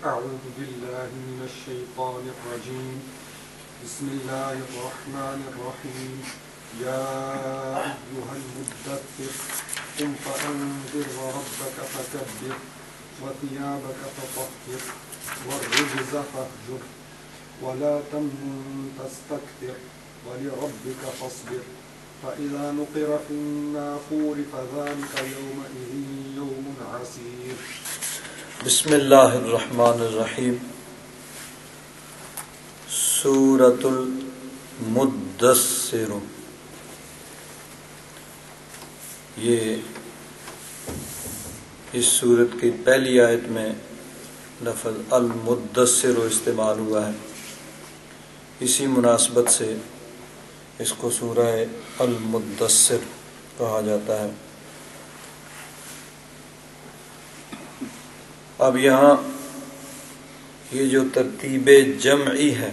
أعوذ بالله من الشيطان الرجيم. بسم الله الرحمن الرحيم. يا أيها المدثر قم فأنذر وربك فكبر وثيابك فطهر والرجز فاهجر ولا تمنن تستكثر ولربك فاصبر. فإذا نقر في الناقور فذلك يومئذ يوم عسير. بسم اللہ الرحمن الرحیم سورة المدثر یہ اس سورت کی پہلی آیت میں لفظ المدثر استعمال ہوا ہے۔ اسی مناسبت سے اس کو سورہ المدثر کہا جاتا ہے۔ اب یہاں یہ جو ترتیب جمعی ہے،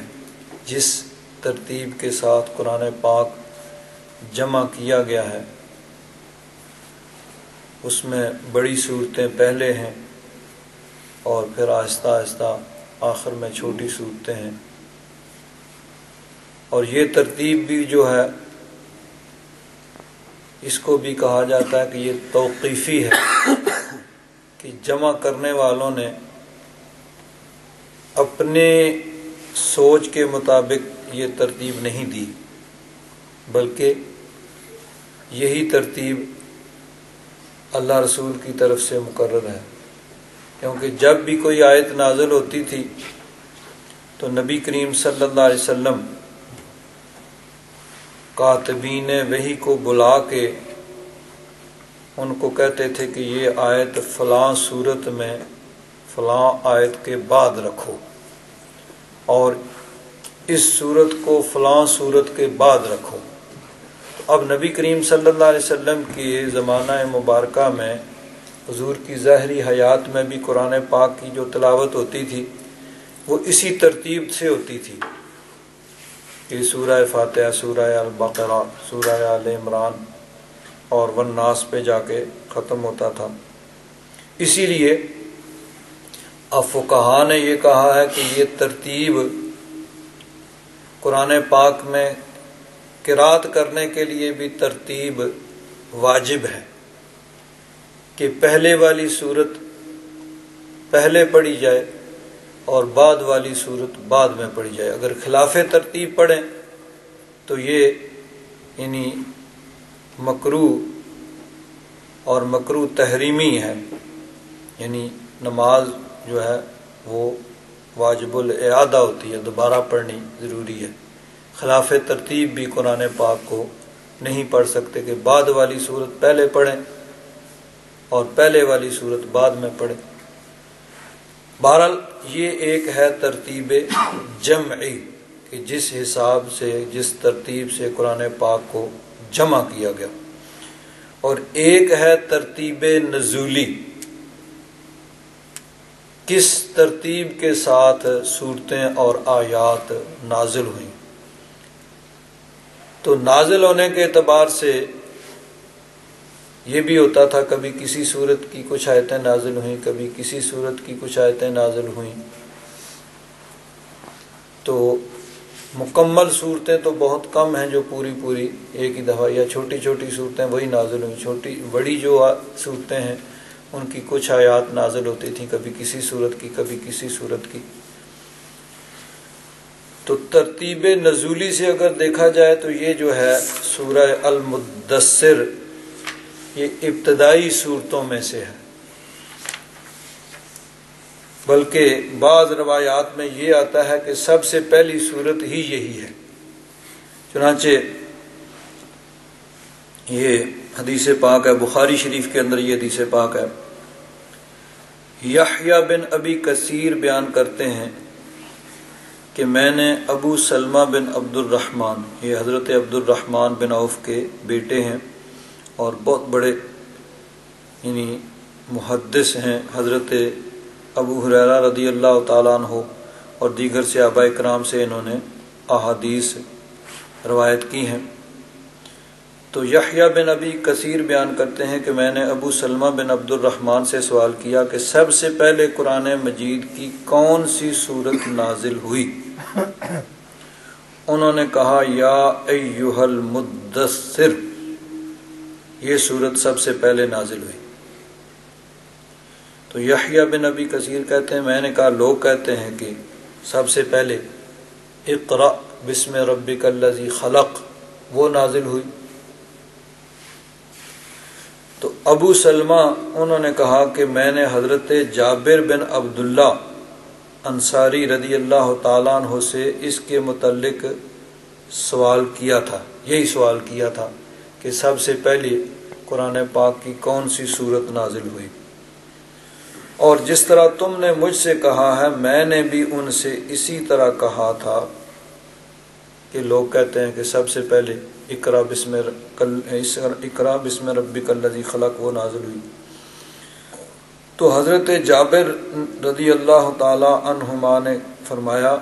جس ترتیب کے ساتھ قرآن پاک جمع کیا گیا ہے، اس میں بڑی صورتیں پہلے ہیں اور پھر آہستہ آہستہ آخر میں چھوٹی صورتیں ہیں۔ اور یہ ترتیب بھی جو ہے، اس کو بھی کہا جاتا ہے کہ یہ توقیفی ہے۔ کہ جمع کرنے والوں نے اپنے سوچ کے مطابق یہ ترتیب نہیں دی، بلکہ یہی ترتیب اللہ رسول کی طرف سے مقرر ہے۔ کیونکہ جب بھی کوئی آیت نازل ہوتی تھی تو نبی کریم صلی اللہ علیہ وسلم کاتبین وہی کو بلا کے ان کو کہتے تھے کہ یہ آیت فلاں صورت میں، فلاں آیت کے بعد رکھو۔ اور اس صورت کو فلاں صورت کے بعد رکھو۔ اب نبی کریم صلی اللہ علیہ وسلم کی زمانہ مبارکہ میں، حضور کی ظاہری حیات میں بھی قرآن پاک کی جو تلاوت ہوتی تھی، وہ اسی ترتیب سے ہوتی تھی۔ کہ سورہ فاتحہ، سورہ البقرہ، سورہ عال عمران اور ون ناس پہ جا کے ختم ہوتا تھا۔ اسی لیے افقہ نے یہ کہا ہے کہ یہ ترتیب قرآن پاک میں قرات کرنے کے لیے بھی ترتیب واجب ہے کہ پہلے والی صورت پہلے پڑھی جائے اور بعد والی صورت بعد میں پڑھی جائے۔ اگر خلاف ترتیب پڑھیں تو یہ یعنی مکرو اور مکرو تحریمی ہے۔ یعنی نماز جو ہے وہ واجب الاعادہ ہوتی ہے، دوبارہ پڑھنی ضروری ہے۔ خلاف ترتیب بھی قرآن پاک کو نہیں پڑھ سکتے کہ بعد والی صورت پہلے پڑھیں اور پہلے والی صورت بعد میں پڑھیں۔ بہرحال یہ ایک ہے ترتیب جمعی کہ جس حساب سے، جس ترتیب سے قرآن پاک کو جمع کیا گیا۔ اور ایک ہے ترتیب نزولی۔ کس ترتیب کے ساتھ صورتیں اور آیات نازل ہوئیں؟ تو نازل ہونے کے اعتبار سے یہ بھی ہوتا تھا، کبھی کسی صورت کی کچھ آیتیں نازل ہوئیں، کبھی کسی صورت کی کچھ آیتیں نازل ہوئیں۔ تو مکمل صورتیں تو بہت کم ہیں جو پوری پوری ایک ہی دفعہ، یا چھوٹی چھوٹی صورتیں وہی نازل ہوئیں چھوٹی، بڑی جو صورتیں ہیں، ان کی کچھ آیات نازل ہوتی تھیں، کبھی کسی صورت کی، کبھی کسی صورت کی۔ تو ترتیب نزولی سے اگر دیکھا جائے تو یہ جو ہے سورہ المدثر، یہ ابتدائی صورتوں میں سے ہے۔ بلکہ بعض روایات میں یہ آتا ہے کہ سب سے پہلی صورت ہی یہی ہے۔ چنانچہ یہ حدیث پاک ہے، بخاری شریف کے اندر یہ حدیث پاک ہے۔ یحییٰ بن ابی کثیر بیان کرتے ہیں کہ میں نے ابو سلمہ بن عبد الرحمن یہ حضرت عبد الرحمن بن عوف کے بیٹے ہیں اور بہت بڑے یعنی محدث ہیں حضرت ابو حریرہ رضی اللہ تعالیٰ عنہ اور دیگر سے آبا کرام سے انہوں نے احادیث روایت کی ہیں۔ تو یحییٰ بن ابی کثیر بیان کرتے ہیں کہ میں نے ابو سلمہ بن عبد الرحمن سے سوال کیا کہ سب سے پہلے قرآن مجید کی کون سی صورت نازل ہوئی؟ انہوں نے کہا، یا ایوہ المدثر، یہ صورت سب سے پہلے نازل ہوئی۔ تو یحییٰ بن ابی کثیر کہتے ہیں، میں نے کہا، لوگ کہتے ہیں کہ سب سے پہلے اقرا بسم ربک الذی خلق، وہ نازل ہوئی۔ تو ابو سلمہ، انہوں نے کہا کہ میں نے حضرت جابر بن عبداللہ انصاری رضی اللہ تعالیٰ عنہ سے اس کے متعلق سوال کیا تھا، یہی سوال کیا تھا کہ سب سے پہلے قرآن پاک کی کون سی صورت نازل ہوئی۔ اور جس طرح تم نے مجھ سے کہا ہے، میں نے بھی ان سے اسی طرح کہا تھا کہ لوگ کہتے ہیں کہ سب سے پہلے اقرا بسم اقرا بسم ربی کلزی خلق، وہ نازل ہوئی۔ تو حضرت جابر رضی اللہ تعالی عنہما نے فرمایا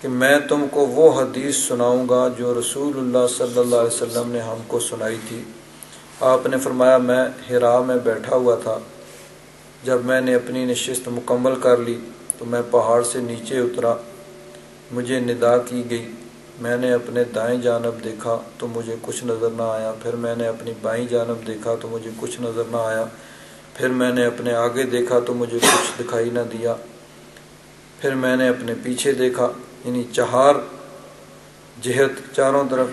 کہ میں تم کو وہ حدیث سناؤں گا جو رسول اللہ صلی اللہ علیہ وسلم نے ہم کو سنائی تھی۔ آپ نے فرمایا، میں ہرا میں بیٹھا ہوا تھا۔ جب میں نے اپنی نشست مکمل کر لی تو میں پہاڑ سے نیچے اترا۔ مجھے ندا کی گئی۔ میں نے اپنے دائیں جانب دیکھا تو مجھے کچھ نظر نہ آیا۔ پھر میں نے اپنی بائیں جانب دیکھا تو مجھے کچھ نظر نہ آیا۔ پھر میں نے اپنے آگے دیکھا تو مجھے کچھ دکھائی نہ دیا۔ پھر میں نے اپنے پیچھے دیکھا یعنی چہار جہت چاروں طرف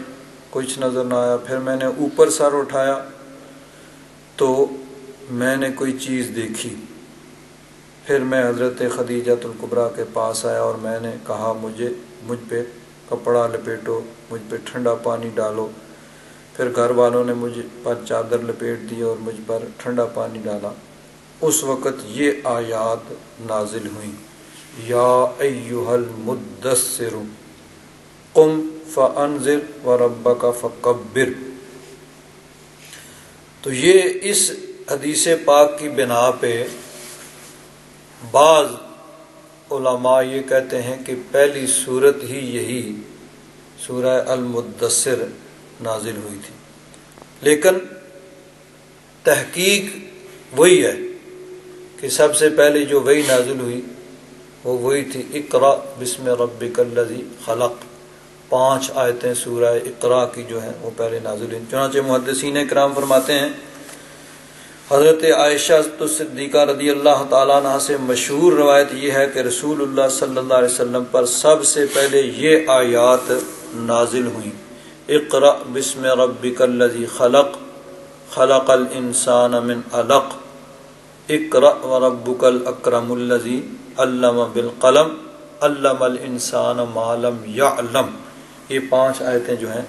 کچھ نظر نہ آیا۔ پھر میں نے اوپر سر اٹھایا تو میں نے کوئی چیز دیکھی۔ پھر میں حضرت خدیجہ القبرا کے پاس آیا اور میں نے کہا، مجھے، مجھ پہ کپڑا لپیٹو، مجھ پہ ٹھنڈا پانی ڈالو۔ پھر گھر والوں نے مجھ پر چادر لپیٹ دی اور مجھ پر ٹھنڈا پانی ڈالا۔ اس وقت یہ آیات نازل ہوئیں۔ یا ایوہ المدثر، قم فانذر وربک فکبر۔ تو یہ اس حدیث پاک کی بنا پہ بعض علماء یہ کہتے ہیں کہ پہلی صورت ہی یہی سورہ المدثر نازل ہوئی تھی۔ لیکن تحقیق وہی ہے کہ سب سے پہلے جو وہی نازل ہوئی، وہ وہی تھی اقرا بسم ربک الذی خلق۔ پانچ آیتیں سورہ اقرا کی جو ہیں، وہ پہلے نازل ہوئی۔ چنانچہ محدثین کرام فرماتے ہیں حضرت عائشہ صدیقہ رضی اللہ تعالیٰ عنہ سے مشہور روایت یہ ہے کہ رسول اللہ صلی اللہ علیہ وسلم پر سب سے پہلے یہ آیات نازل ہوئیں۔ اقرا بسم ربک الذی خلق خلق الانسان من علق۔ اقرا وربک الاکرم الذی علم بالقلم، علم الانسان ما لم یعلم۔ یہ پانچ آیتیں جو ہیں،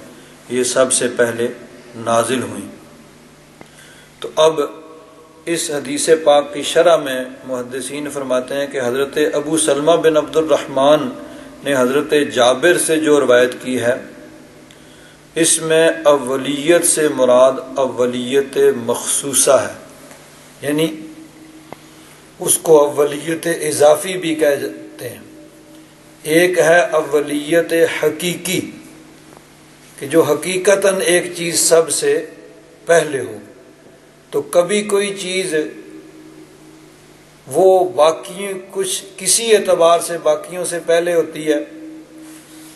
یہ سب سے پہلے نازل ہوئیں۔ تو اب اس حدیث پاک کی شرح میں محدثین فرماتے ہیں کہ حضرت ابو سلمہ بن عبد الرحمن نے حضرت جابر سے جو روایت کی ہے، اس میں اولیت سے مراد اولیت مخصوصہ ہے۔ یعنی اس کو اولیت اضافی بھی کہتے ہیں۔ ایک ہے اولیت حقیقی، کہ جو حقیقتاً ایک چیز سب سے پہلے ہو۔ تو کبھی کوئی چیز وہ باقی کچھ کسی اعتبار سے باقیوں سے پہلے ہوتی ہے،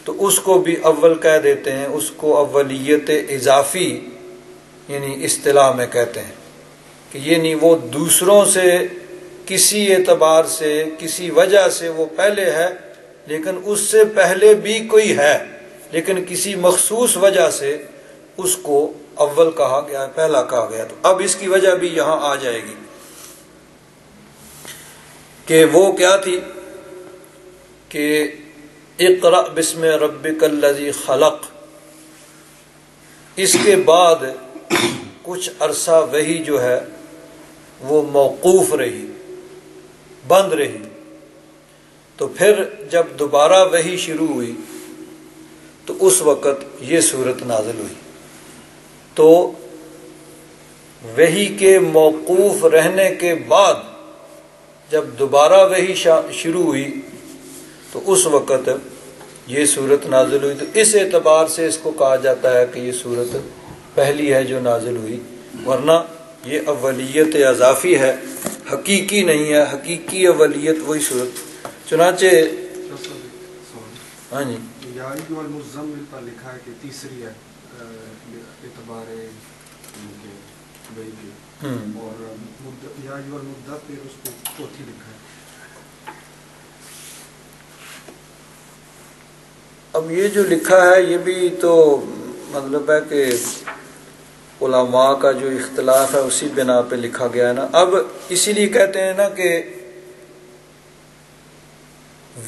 تو اس کو بھی اول کہہ دیتے ہیں، اس کو اولیت اضافی یعنی اصطلاح میں کہتے ہیں۔ کہ یعنی وہ دوسروں سے کسی اعتبار سے، کسی وجہ سے وہ پہلے ہے، لیکن اس سے پہلے بھی کوئی ہے، لیکن کسی مخصوص وجہ سے اس کو اول کہا گیا، پہلا کہا گیا، تو اب اس کی وجہ بھی یہاں آ جائے گی کہ وہ کیا تھی کہ اقرا بسم ربک الذی خلق۔ اس کے بعد کچھ عرصہ وہی جو ہے وہ موقوف رہی، بند رہی۔ تو پھر جب دوبارہ وہی شروع ہوئی، تو اس وقت یہ صورت نازل ہوئی۔ تو وہی کے موقوف رہنے کے بعد جب دوبارہ وہی شروع ہوئی تو اس وقت یہ صورت نازل ہوئی۔ تو اس اعتبار سے اس کو کہا جاتا ہے کہ یہ صورت پہلی ہے جو نازل ہوئی ورنہ یہ اولیت اضافی ہے حقیقی نہیں ہے۔ حقیقی اولیت وہی صورت چنانچہ ہاں جی۔ لکھا ہے کہ تیسری ہے۔ اعتبار ان کے وہی کے۔ ہم۔ اور المدثر اس کو چوتھی لکھا ہے۔ اب یہ جو لکھا ہے یہ بھی تو مطلب ہے کہ علماء کا جو اختلاف ہے اسی بنا پہ لکھا گیا ہے نا۔ اب اسی لیے کہتے ہیں نا کہ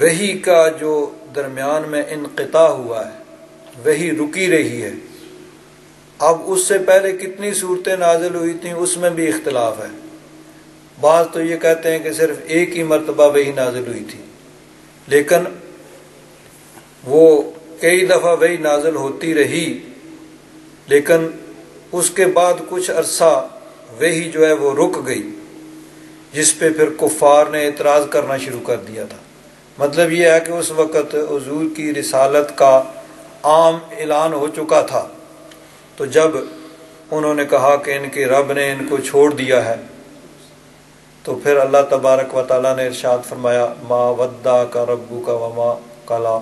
وہی کا جو درمیان میں انقطاع ہوا ہے وہی رکی رہی ہے۔ اب اس سے پہلے کتنی صورتیں نازل ہوئی تھیں، اس میں بھی اختلاف ہے۔ بعض تو یہ کہتے ہیں کہ صرف ایک ہی مرتبہ وہی نازل ہوئی تھی۔ لیکن وہ کئی دفعہ وہی نازل ہوتی رہی، لیکن اس کے بعد کچھ عرصہ وہی جو ہے وہ رک گئی، جس پہ پھر کفار نے اعتراض کرنا شروع کر دیا تھا۔ مطلب یہ ہے کہ اس وقت حضور کی رسالت کا عام اعلان ہو چکا تھا۔ تو جب انہوں نے کہا کہ ان کے رب نے ان کو چھوڑ دیا ہے، تو پھر اللہ تبارک و تعالیٰ نے ارشاد فرمایا، ما ودا کا ربو کا وما کلا.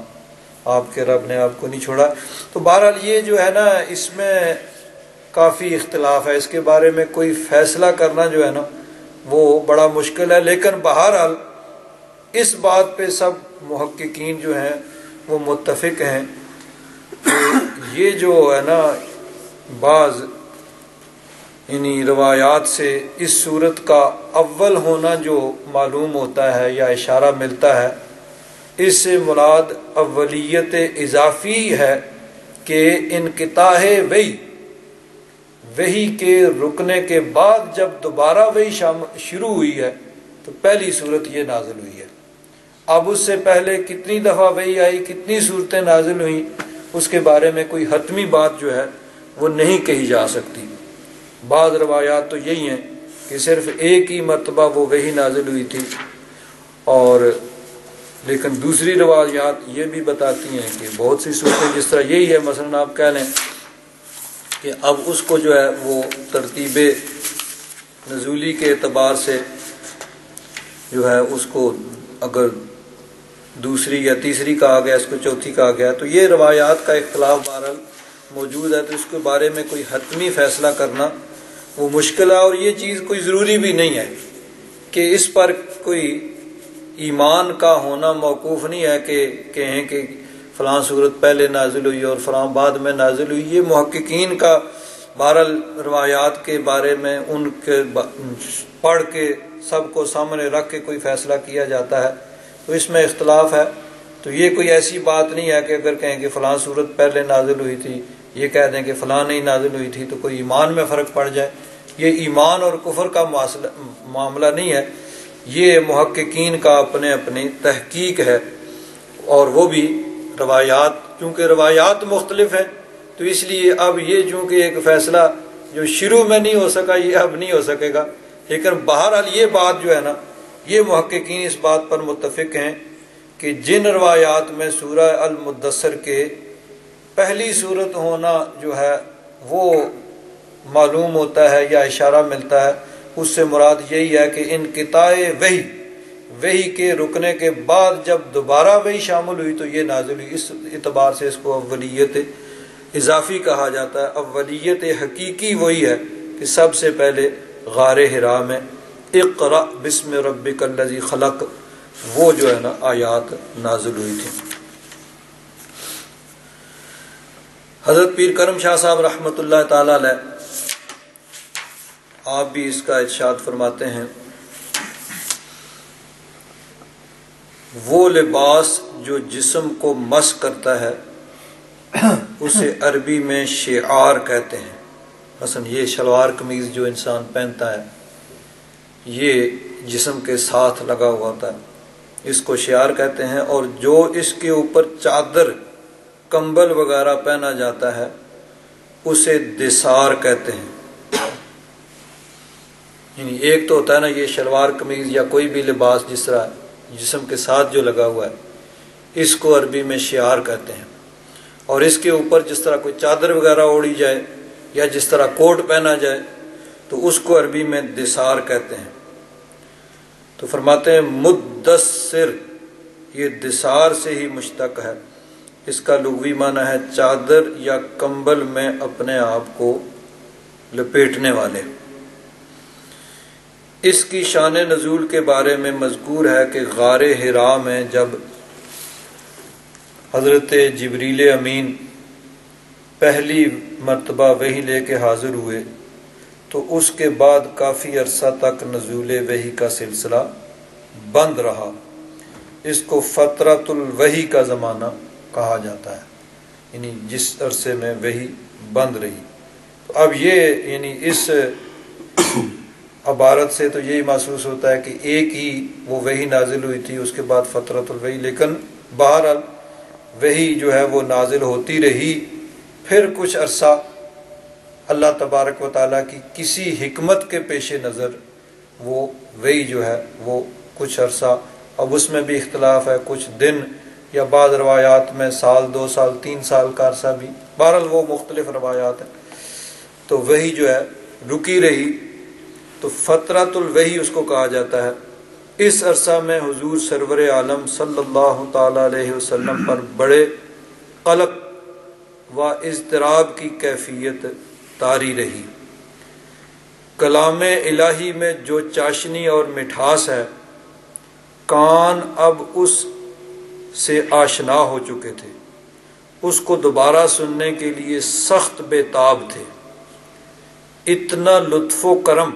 آپ کے رب نے آپ کو نہیں چھوڑا۔ تو بہرحال یہ جو ہے نا، اس میں کافی اختلاف ہے۔ اس کے بارے میں کوئی فیصلہ کرنا جو ہے نا، وہ بڑا مشکل ہے۔ لیکن بہرحال اس بات پہ سب محققین جو ہیں، وہ متفق ہیں۔ کہ یہ جو ہے نا بعض انہی روایات سے اس صورت کا اول ہونا جو معلوم ہوتا ہے یا اشارہ ملتا ہے، اس سے مراد اولیت اضافی ہے کہ انقطاع وہی وہی کے رکنے کے بعد جب دوبارہ وہی شام شروع ہوئی ہے، تو پہلی صورت یہ نازل ہوئی ہے۔ اب اس سے پہلے کتنی دفعہ وہی آئی، کتنی صورتیں نازل ہوئیں، اس کے بارے میں کوئی حتمی بات جو ہے وہ نہیں کہی جا سکتی۔ بعض روایات تو یہی ہیں کہ صرف ایک ہی مرتبہ وہ وہی نازل ہوئی تھی۔ اور لیکن دوسری روایات یہ بھی بتاتی ہیں کہ بہت سی صورتیں جس طرح یہی ہے، مثلا آپ کہہ لیں کہ اب اس کو جو ہے وہ ترتیب نزولی کے اعتبار سے جو ہے اس کو اگر دوسری یا تیسری کہا گیا، اس کو چوتھی کہا گیا، تو یہ روایات کا اختلاف بہرحال موجود ہے تو اس کے بارے میں کوئی حتمی فیصلہ کرنا وہ مشکل ہے اور یہ چیز کوئی ضروری بھی نہیں ہے کہ اس پر کوئی ایمان کا ہونا موقوف نہیں ہے کہ کہیں کہ فلاں صورت پہلے نازل ہوئی اور فلاں بعد میں نازل ہوئی۔ یہ محققین کا بہرحال روایات کے بارے میں ان کے پڑھ کے سب کو سامنے رکھ کے کوئی فیصلہ کیا جاتا ہے تو اس میں اختلاف ہے۔ تو یہ کوئی ایسی بات نہیں ہے کہ اگر کہیں کہ فلاں صورت پہلے نازل ہوئی تھی یہ کہہ دیں کہ فلاں نہیں نازل ہوئی تھی تو کوئی ایمان میں فرق پڑ جائے۔ یہ ایمان اور کفر کا معاملہ نہیں ہے۔ یہ محققین کا اپنے اپنی تحقیق ہے اور وہ بھی روایات کیونکہ روایات مختلف ہیں، تو اس لیے اب یہ چونکہ ایک فیصلہ جو شروع میں نہیں ہو سکا، یہ اب نہیں ہو سکے گا۔ لیکن بہرحال یہ بات جو ہے نا، یہ محققین اس بات پر متفق ہیں کہ جن روایات میں سورہ المدثر کے پہلی صورت ہونا جو ہے وہ معلوم ہوتا ہے یا اشارہ ملتا ہے، اس سے مراد یہی ہے کہ انقطاع وہی وہی کے رکنے کے بعد جب دوبارہ وہی شامل ہوئی تو یہ نازل ہوئی۔ اس اعتبار سے اس کو اولیت اضافی کہا جاتا ہے۔ اولیت حقیقی وہی ہے کہ سب سے پہلے غار حرا میں اقرا بسم ربک الذی خلق، وہ جو ہے نا آیات نازل ہوئی تھی حضرت پیر کرم شاہ صاحب رحمۃ اللہ تعالی علیہ، آپ بھی اس کا ارشاد فرماتے ہیں۔ وہ لباس جو جسم کو مس کرتا ہے، اسے عربی میں شعار کہتے ہیں۔ مثلا یہ شلوار قمیض جو انسان پہنتا ہے، یہ جسم کے ساتھ لگا ہوا ہوتا ہے۔ اس کو شعار کہتے ہیں اور جو اس کے اوپر چادر کمبل وغیرہ پہنا جاتا ہے، اسے دسار کہتے ہیں۔ یعنی ایک تو ہوتا ہے نا، یہ شلوار قمیض یا کوئی بھی لباس جس طرح جسم کے ساتھ جو لگا ہوا ہے، اس کو عربی میں شعار کہتے ہیں۔ اور اس کے اوپر جس طرح کوئی چادر وغیرہ اوڑی جائے یا جس طرح کوٹ پہنا جائے، تو اس کو عربی میں دسار کہتے ہیں۔ تو فرماتے ہیں، مدثر، یہ دسار سے ہی مشتق ہے۔ اس کا لغوی معنی ہے چادر یا کمبل میں اپنے آپ کو لپیٹنے والے۔ اس کی شان نزول کے بارے میں مذکور ہے کہ غار ہرا میں جب حضرت جبریل امین پہلی مرتبہ وہی لے کے حاضر ہوئے، تو اس کے بعد کافی عرصہ تک نزول وہی کا سلسلہ بند رہا۔ اس کو فطرت الوحی کا زمانہ کہا جاتا ہے۔ یعنی جس عرصے میں وہی بند رہی۔ تو اب یہ یعنی اس عبارت سے تو یہی محسوس ہوتا ہے کہ ایک ہی وہ وہی نازل ہوئی تھی، اس کے بعد فطرت الوحی لیکن بہرحال وہی جو ہے وہ نازل ہوتی رہی۔ پھر کچھ عرصہ اللہ تبارک و تعالیٰ کی کسی حکمت کے پیش نظر وہ وہی جو ہے وہ کچھ عرصہ، اب اس میں بھی اختلاف ہے۔ کچھ دن یا بعض روایات میں سال، دو سال، تین سال کا عرصہ بھی۔ بہرحال وہ مختلف روایات ہیں۔ تو وہی جو ہے، رکی رہی۔ تو فطرت الوحی اس کو کہا جاتا ہے۔ اس عرصہ میں حضور سرور عالم صلی اللہ تعالی علیہ وسلم پر بڑے قلق و اضطراب کی کیفیت تاری رہی۔ کلام الہی میں جو چاشنی اور مٹھاس ہے، کان اب اس سے آشنا ہو چکے تھے۔ اس کو دوبارہ سننے کے لیے سخت بے تاب تھے۔ اتنا لطف و کرم۔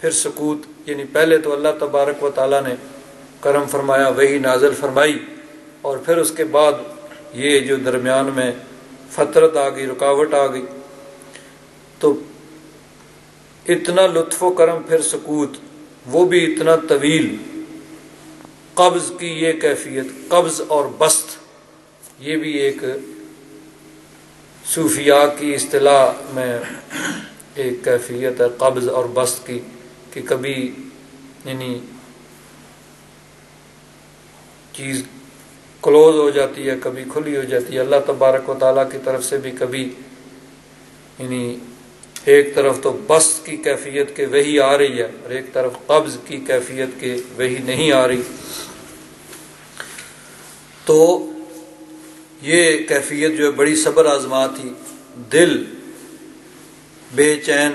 پھر سکوت یعنی پہلے تو اللہ تبارک و تعالیٰ نے کرم فرمایا، وہی نازل فرمائی، اور پھر اس کے بعد یہ جو درمیان میں فطرت آ گئی، رکاوٹ آ گئی۔ تو اتنا لطف و کرم، پھر سکوت، وہ بھی اتنا طویل۔ قبض کی یہ کیفیت، قبض اور بست، یہ بھی ایک صوفیاء کی اصطلاح میں ایک کیفیت ہے، قبض اور بست کی، کہ کبھی یعنی چیز کلوز ہو جاتی ہے، کبھی کھلی ہو جاتی ہے۔ اللہ تبارک و تعالیٰ کی طرف سے بھی کبھی یعنی ایک طرف تو بست کی کیفیت کے وہی آ رہی ہے اور ایک طرف قبض کی کیفیت کے وہی نہیں آ رہی۔ تو یہ کیفیت جو ہے بڑی صبر آزما تھی۔ دل بے چین،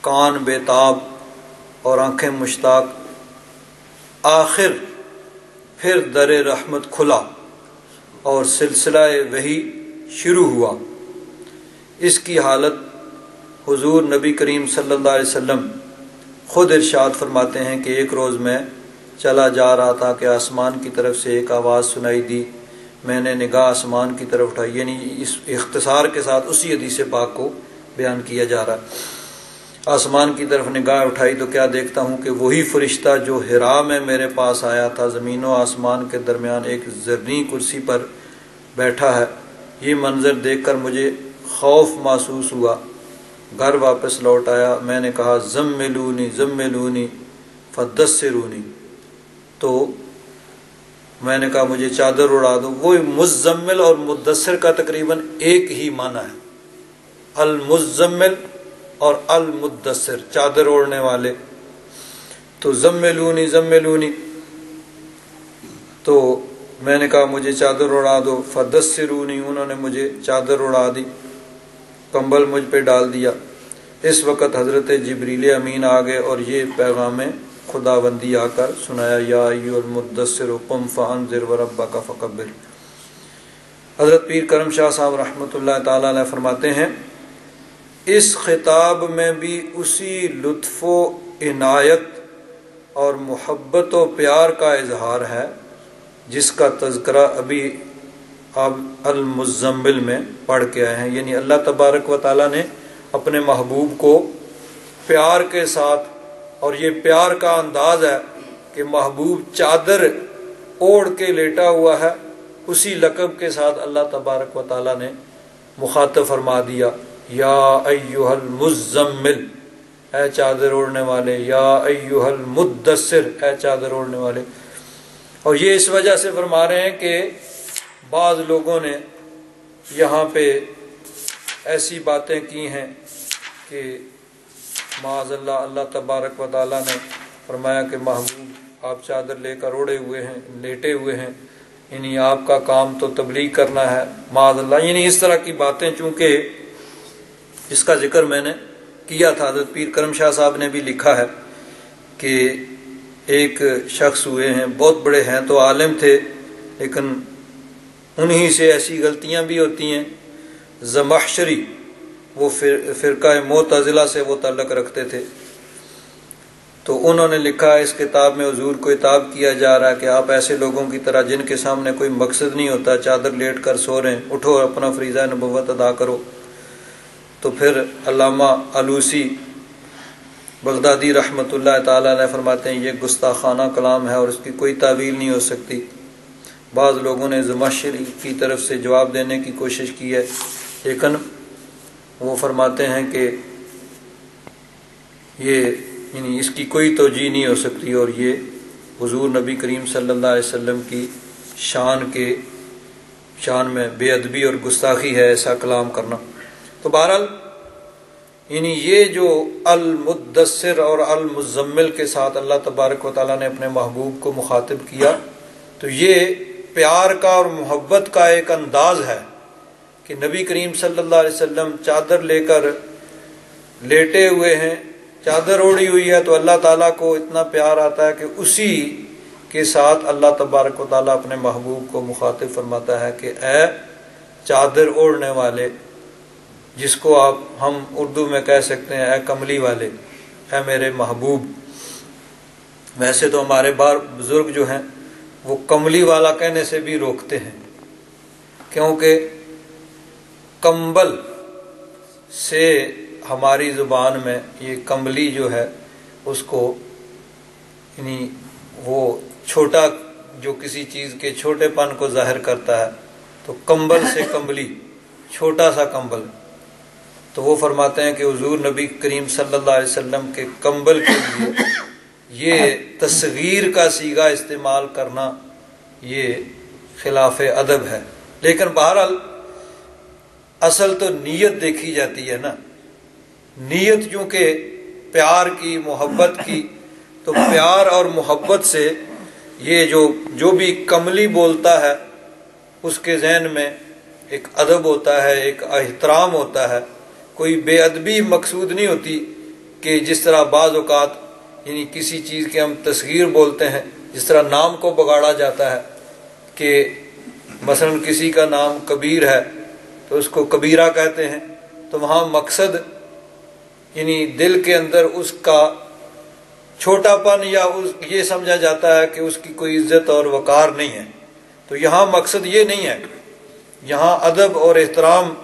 کان بے تاب اور آنکھیں مشتاق۔ آخر پھر در رحمت کھلا اور سلسلہ وہی شروع ہوا۔ اس کی حالت حضور نبی کریم صلی اللہ علیہ وسلم خود ارشاد فرماتے ہیں کہ ایک روز میں چلا جا رہا تھا کہ آسمان کی طرف سے ایک آواز سنائی دی۔ میں نے نگاہ آسمان کی طرف اٹھائی یعنی اس اختصار کے ساتھ اسی حدیث پاک کو بیان کیا جا رہا۔ آسمان کی طرف نگاہ اٹھائی تو کیا دیکھتا ہوں کہ وہی فرشتہ جو ہرا میں میرے پاس آیا تھا زمین و آسمان کے درمیان ایک زرنی کرسی پر بیٹھا ہے۔ یہ منظر دیکھ کر مجھے خوف محسوس ہوا۔ گھر واپس لوٹ آیا، میں نے کہا ضم لونی ضم لونی فدس سے رونی تو میں نے کہا مجھے چادر اڑا دو۔ وہ مزمل اور مدثر کا تقریباً ایک ہی معنی ہے۔ المزمل اور المدثر، چادر اوڑھنے والے۔ تو ضم لونی لونی تو میں نے کہا مجھے چادر اڑا دو۔ فدثرونی، انہوں نے مجھے چادر اڑا دی۔ کمبل مجھ پہ ڈال دیا۔ اس وقت حضرت جبریل امین آ گئے اور یہ پیغام خدا بندی آ کر سنایا، یا ایو المدثر قم فانذر وربک فکبر۔ حضرت پیر کرم شاہ صاحب رحمۃ اللہ تعالی علیہ فرماتے ہیں، اس خطاب میں بھی اسی لطف و عنایت اور محبت و پیار کا اظہار ہے، جس کا تذکرہ ابھی اب المزمل میں پڑھ کے آئے ہیں۔ یعنی اللہ تبارک و تعالیٰ نے اپنے محبوب کو پیار کے ساتھ اور یہ پیار کا انداز ہے کہ محبوب چادر اوڑھ کے لیٹا ہوا ہے، اسی لقب کے ساتھ اللہ تبارک و تعالیٰ نے مخاطب فرما دیا، یا ایوہ المزمل، اے چادر اوڑھنے والے، یا ایوہ المدثر، اے چادر اوڑھنے والے۔ اور یہ اس وجہ سے فرما رہے ہیں کہ بعض لوگوں نے یہاں پہ ایسی باتیں کی ہیں کہ معاذ اللہ اللہ تبارک و تعالیٰ نے فرمایا کہ محبوب، آپ چادر لے کر اوڑے ہوئے ہیں، لیٹے ہوئے ہیں۔ یعنی آپ کا کام تو تبلیغ کرنا ہے۔ معاذ اللہ یعنی اس طرح کی باتیں چونکہ اس کا ذکر میں نے کیا تھا۔ حضرت پیر کرم شاہ صاحب نے بھی لکھا ہے کہ ایک شخص ہوئے ہیں، بہت بڑے ہیں، تو عالم تھے، لیکن انہی سے ایسی غلطیاں بھی ہوتی ہیں۔ زمحشری وہ فرقہ معتزلہ سے وہ تعلق رکھتے تھے۔ تو انہوں نے لکھا اس کتاب میں حضور کو اتاب کیا جا رہا ہے کہ آپ ایسے لوگوں کی طرح جن کے سامنے کوئی مقصد نہیں ہوتا، چادر لیٹ کر سو رہے ہیں، اٹھو اپنا فریضہ نبوت ادا کرو۔ تو پھر علامہ علوسی بغدادی رحمۃ اللہ تعالیٰ نے فرماتے ہیں، یہ گستاخانہ کلام ہے اور اس کی کوئی تعویل نہیں ہو سکتی۔ بعض لوگوں نے زماشری کی طرف سے جواب دینے کی کوشش کی ہے، لیکن وہ فرماتے ہیں کہ یہ یعنی اس کی کوئی توجہ نہیں ہو سکتی اور یہ حضور نبی کریم صلی اللہ علیہ وسلم کی شان کے شان میں بے ادبی اور گستاخی ہے ایسا کلام کرنا۔ تو بہرحال یعنی یہ جو المدثر اور المزمل کے ساتھ اللہ تبارک و تعالیٰ نے اپنے محبوب کو مخاطب کیا، تو یہ پیار کا اور محبت کا ایک انداز ہے۔ کہ نبی کریم صلی اللہ علیہ وسلم چادر لے کر لیٹے ہوئے ہیں، چادر اوڑی ہوئی ہے، تو اللہ تعالیٰ کو اتنا پیار آتا ہے کہ اسی کے ساتھ اللہ تبارک و تعالیٰ اپنے محبوب کو مخاطب فرماتا ہے کہ اے چادر اوڑھنے والے، جس کو آپ ہم اردو میں کہہ سکتے ہیں اے کملی والے، اے میرے محبوب۔ ویسے تو ہمارے بار بزرگ جو ہیں، وہ کملی والا کہنے سے بھی روکتے ہیں۔ کیونکہ کمبل سے ہماری زبان میں یہ کمبلی جو ہے، اس کو یعنی وہ چھوٹا جو کسی چیز کے چھوٹے پن کو ظاہر کرتا ہے، تو کمبل سے کمبلی، چھوٹا سا کمبل۔ تو وہ فرماتے ہیں کہ حضور نبی کریم صلی اللہ علیہ وسلم کے کمبل کے لیے یہ تصویر کا سیگا استعمال کرنا یہ خلاف ادب ہے۔ لیکن بہرحال اصل تو نیت دیکھی جاتی ہے نا۔ نیت چونکہ پیار کی، محبت کی، تو پیار اور محبت سے یہ جو جو بھی کملی بولتا ہے، اس کے ذہن میں ایک ادب ہوتا ہے، ایک احترام ہوتا ہے۔ کوئی بے ادبی مقصود نہیں ہوتی کہ جس طرح بعض اوقات یعنی کسی چیز کے ہم تصغیر بولتے ہیں، جس طرح نام کو بگاڑا جاتا ہے کہ مثلا کسی کا نام کبیر ہے تو اس کو کبیرہ کہتے ہیں، تو وہاں مقصد یعنی دل کے اندر اس کا چھوٹا پن یا اس، یہ سمجھا جاتا ہے کہ اس کی کوئی عزت اور وقار نہیں ہے۔ تو یہاں مقصد یہ نہیں ہے، یہاں ادب اور احترام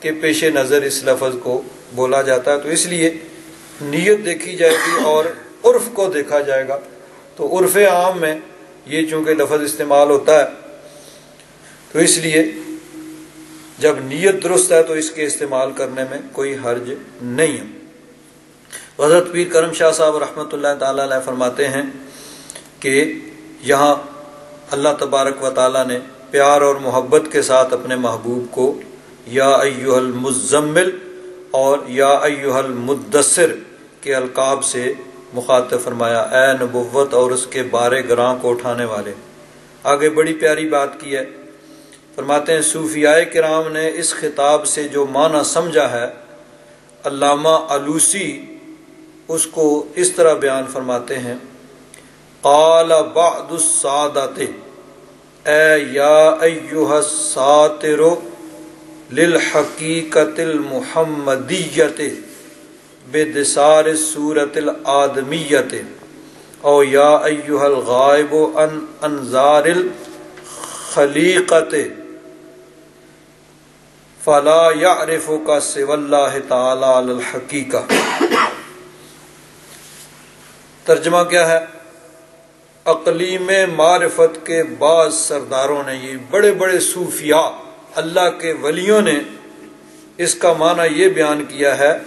کے پیش نظر اس لفظ کو بولا جاتا ہے۔ تو اس لیے نیت دیکھی جائے گی اور عرف کو دیکھا جائے گا۔ تو عرف عام میں یہ چونکہ لفظ استعمال ہوتا ہے۔ تو اس لیے جب نیت درست ہے تو اس کے استعمال کرنے میں کوئی حرج نہیں ہے۔ حضرت پیر کرم شاہ صاحب رحمۃ اللہ تعالی علیہ فرماتے ہیں کہ یہاں اللہ تبارک و تعالیٰ نے پیار اور محبت کے ساتھ اپنے محبوب کو یا ایوہ المزمل اور یا ایوہ المدثر کے القاب سے مخاطب فرمایا، اے نبوت اور اس کے بارے گراں کو اٹھانے والے، آگے بڑی پیاری بات کی ہے فرماتے ہیں، صوفیاء کرام نے اس خطاب سے جو معنی سمجھا ہے، علامہ علوسی اس کو اس طرح بیان فرماتے ہیں، قال بعد السادات اے یا ایوہ الساتر للحقیقت المحمدیت بدسار سورت الادمیت او یا ایوہ الغائب ان انظار الخلیقت۔ فلا یعرفو کا سو اللہ تعالی الحقیقہ۔ ترجمہ کیا ہے؟ اقلیم معرفت کے بعض سرداروں نے، یہ بڑے بڑے صوفیاء، اللہ کے ولیوں نے اس کا معنی یہ بیان کیا ہے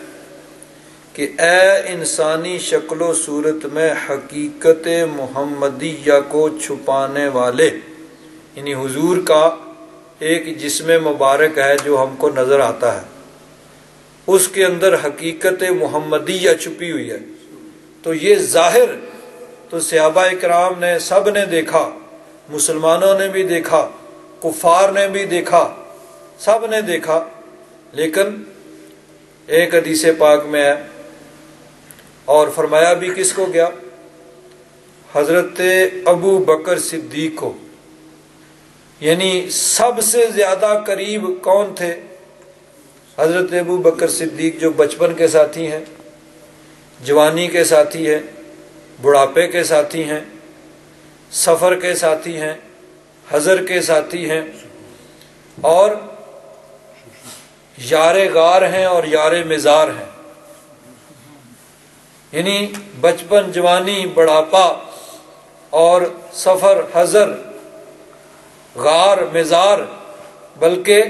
کہ اے انسانی شکل و صورت میں حقیقت محمدیہ کو چھپانے والے یعنی حضور کا ایک جسم مبارک ہے جو ہم کو نظر آتا ہے۔ اس کے اندر حقیقت محمدیہ چھپی ہوئی ہے۔ تو یہ ظاہر، تو صحابہ اکرام نے سب نے دیکھا، مسلمانوں نے بھی دیکھا، کفار نے بھی دیکھا، سب نے دیکھا۔ لیکن ایک حدیث پاک میں ہے۔ اور فرمایا بھی کس کو گیا؟ حضرت ابو بکر صدیق کو۔ یعنی سب سے زیادہ قریب کون تھے؟ حضرت ابو بکر صدیق جو بچپن کے ساتھی ہیں، جوانی کے ساتھی ہیں، بڑھاپے کے ساتھی ہیں، سفر کے ساتھی ہیں، حضر کے ساتھی ہیں، اور یار غار ہیں اور یار مزار ہیں۔ یعنی بچپن، جوانی، بڑھاپا اور سفر، حضر غار، مزار، بلکہ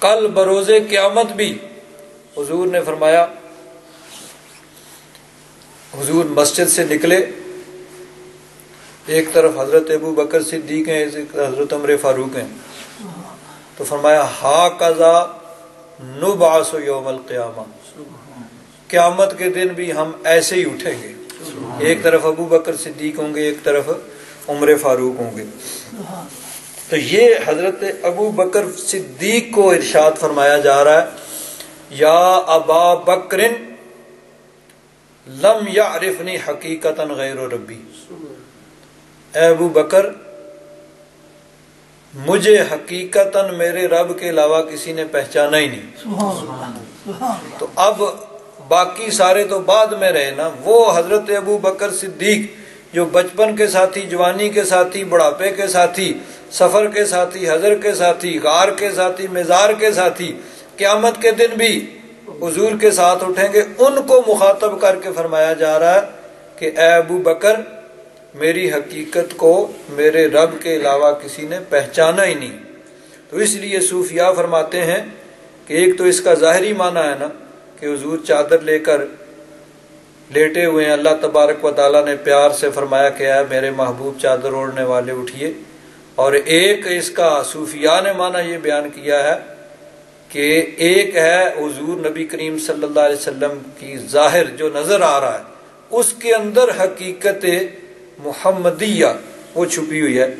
کل بروز قیامت بھی حضور نے فرمایا، حضور مسجد سے نکلے۔ ایک طرف حضرت ابو بکر صدیق ہیں حضرت عمر فاروق ہیں۔ تو فرمایا ہا کزا نباس یوم القیامہ۔ قیامت کے دن بھی ہم ایسے ہی اٹھیں گے۔ ایک طرف ابو بکر صدیق ہوں گے، ایک طرف عمر فاروق ہوں گے۔ تو یہ حضرت ابو بکر صدیق کو ارشاد فرمایا جا رہا ہے، یا ابا بکرن لم یا عرفنی حقیقت غیر و ربی۔ اے ابو بکر، مجھے حقیقت میرے رب کے علاوہ کسی نے پہچانا ہی نہیں۔ تو اب باقی سارے تو بعد میں رہے نا، وہ حضرت ابو بکر صدیق جو بچپن کے ساتھی، جوانی کے ساتھی، بڑھاپے کے ساتھی، سفر کے ساتھی، حضر کے ساتھی، غار کے ساتھی، مزار کے ساتھی، قیامت کے دن بھی حضور کے ساتھ اٹھیں گے۔ ان کو مخاطب کر کے فرمایا جا رہا ہے کہ اے ابو بکر، میری حقیقت کو میرے رب کے علاوہ کسی نے پہچانا ہی نہیں۔ تو اس لیے صوفیاء فرماتے ہیں کہ ایک تو اس کا ظاہری معنی ہے نا کہ حضور چادر لے کر لیٹے ہوئے ہیں۔ اللہ تبارک و تعالیٰ نے پیار سے فرمایا کہ ہے میرے محبوب، چادر اوڑھنے والے اٹھیے۔ اور ایک اس کا صوفیاء نے معنی یہ بیان کیا ہے کہ ایک ہے حضور نبی کریم صلی اللہ علیہ وسلم کی ظاہر جو نظر آ رہا ہے۔ اس کے اندر حقیقت محمدیہ وہ چھپی ہوئی ہے۔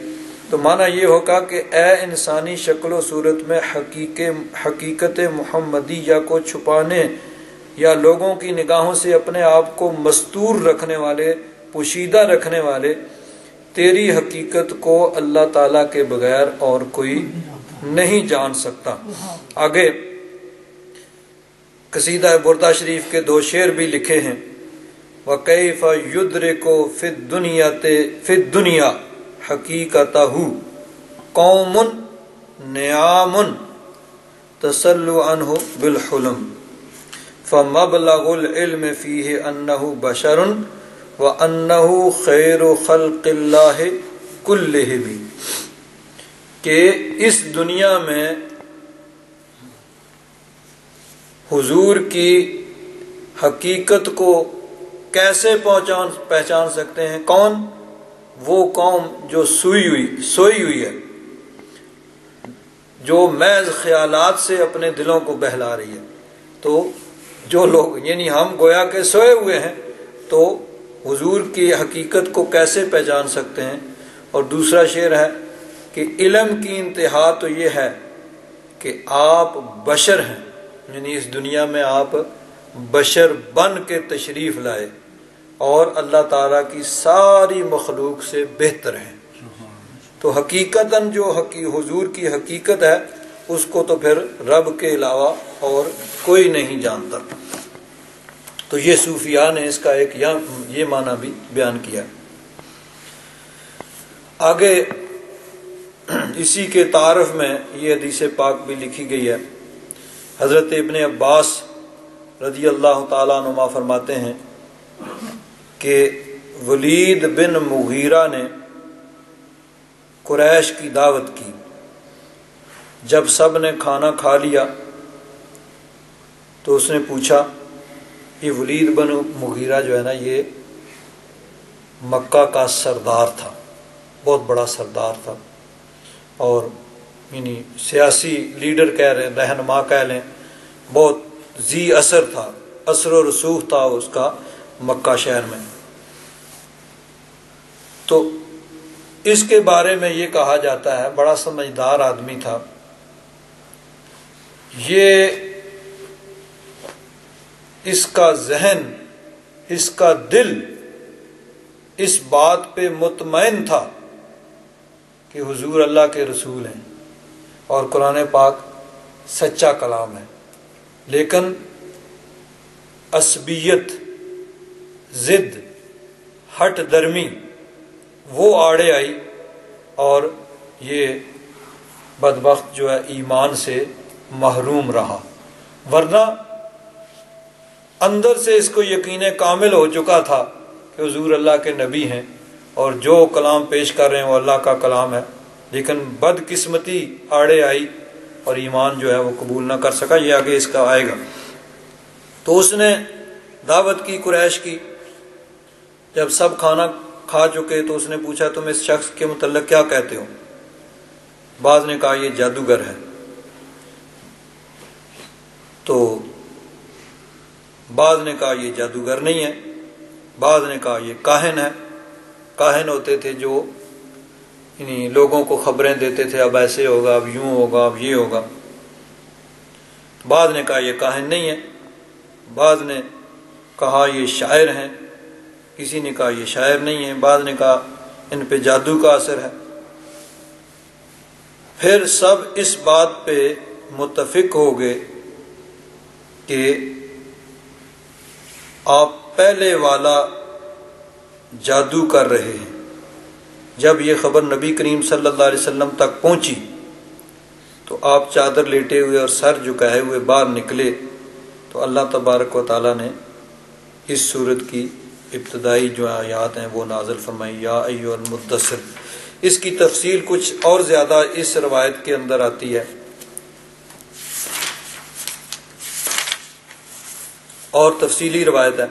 تو معنی یہ ہوگا کہ اے انسانی شکل و صورت میں حقیق حقیقت محمدیہ کو چھپانے یا لوگوں کی نگاہوں سے اپنے آپ کو مستور رکھنے والے، پوشیدہ رکھنے والے، تیری حقیقت کو اللہ تعالیٰ کے بغیر اور کوئی نہیں جان سکتا۔ آگے قصیدہ بردہ شریف کے دو شعر بھی لکھے ہیں۔ وکیف یدر کو فت دنیا فت دنیا حقیقت قوم نیام تسلو عنہ بالحلم۔ فمبلغ العلم فیہ انہ بشر و انہ خیر خلق اللہ کلہ بھی کہ اس دنیا میں حضور کی حقیقت کو کیسے پہچان پہچان سکتے ہیں؟ کون؟ وہ قوم جو سوئی ہوئی سوئی ہوئی ہے، جو محض خیالات سے اپنے دلوں کو بہلا رہی ہے۔ تو جو لوگ یعنی ہم گویا کے سوئے ہوئے ہیں، تو حضور کی حقیقت کو کیسے پہچان سکتے ہیں؟ اور دوسرا شعر ہے کہ علم کی انتہا تو یہ ہے کہ آپ بشر ہیں یعنی اس دنیا میں آپ بشر بن کے تشریف لائے اور اللہ تعالیٰ کی ساری مخلوق سے بہتر ہیں۔ تو حقیقت جو حقی حضور کی حقیقت ہے اس کو تو پھر رب کے علاوہ اور کوئی نہیں جانتا۔ تو یہ صوفیاء نے اس کا ایک یہ معنی بھی بیان کیا۔ آگے اسی کے تعارف میں یہ حدیث پاک بھی لکھی گئی ہے۔ حضرت ابن عباس رضی اللہ تعالیٰ نما فرماتے ہیں کہ ولید بن مغیرہ نے قریش کی دعوت کی۔ جب سب نے کھانا کھا لیا تو اس نے پوچھا، یہ ولید بن مغیرہ جو ہے نا، یہ مکہ کا سردار تھا، بہت بڑا سردار تھا۔ اور یعنی سیاسی لیڈر کہہ رہے ہیں رہنما کہہ لیں، بہت زی اثر تھا، اثر و رسوخ تھا اس کا مکہ شہر میں۔ تو اس کے بارے میں یہ کہا جاتا ہے، بڑا سمجھدار آدمی تھا۔ یہ اس کا ذہن، اس کا دل اس بات پہ مطمئن تھا کہ حضور اللہ کے رسول ہیں اور قرآن پاک سچا کلام ہے۔ لیکن عصبیت، ضد، ہٹ درمی وہ آڑے آئی اور یہ بدبخت جو ہے ایمان سے محروم رہا۔ ورنہ اندر سے اس کو یقین کامل ہو چکا تھا کہ حضور اللہ کے نبی ہیں اور جو کلام پیش کر رہے ہیں وہ اللہ کا کلام ہے۔ لیکن بد قسمتی آڑے آئی اور ایمان جو ہے وہ قبول نہ کر سکا، یہ آگے اس کا آئے گا۔ تو اس نے دعوت کی، قریش کی۔ جب سب کھانا کھا چکے تو اس نے پوچھا، تم اس شخص کے متعلق کیا کہتے ہو؟ بعض نے کہا، یہ جادوگر ہے۔ تو بعض نے کہا یہ جادوگر نہیں ہے، بعض نے کہا یہ کاہن ہے۔ کاہن ہوتے تھے جو یعنی لوگوں کو خبریں دیتے تھے، اب ایسے ہوگا، اب یوں ہوگا، اب یہ ہوگا۔ بعض نے کہا یہ کاہن نہیں ہے۔ بعض نے کہا یہ شاعر ہیں۔ کسی نے کہا یہ شاعر نہیں ہے۔ بعض نے کہا ان پہ جادو کا اثر ہے۔ پھر سب اس بات پہ متفق ہو گئے۔ کہ آپ پہلے والا جادو کر رہے ہیں۔ جب یہ خبر نبی کریم صلی اللہ علیہ وسلم تک پہنچی تو آپ چادر لیٹے ہوئے اور سر جھکائے ہوئے باہر نکلے تو اللہ تبارک و تعالیٰ نے اس صورت کی ابتدائی جو آیات ہیں وہ نازل فرمائی۔ یا ایو المدثر۔ اس کی تفصیل کچھ اور زیادہ اس روایت کے اندر آتی ہے۔ اور تفصیلی روایت ہے۔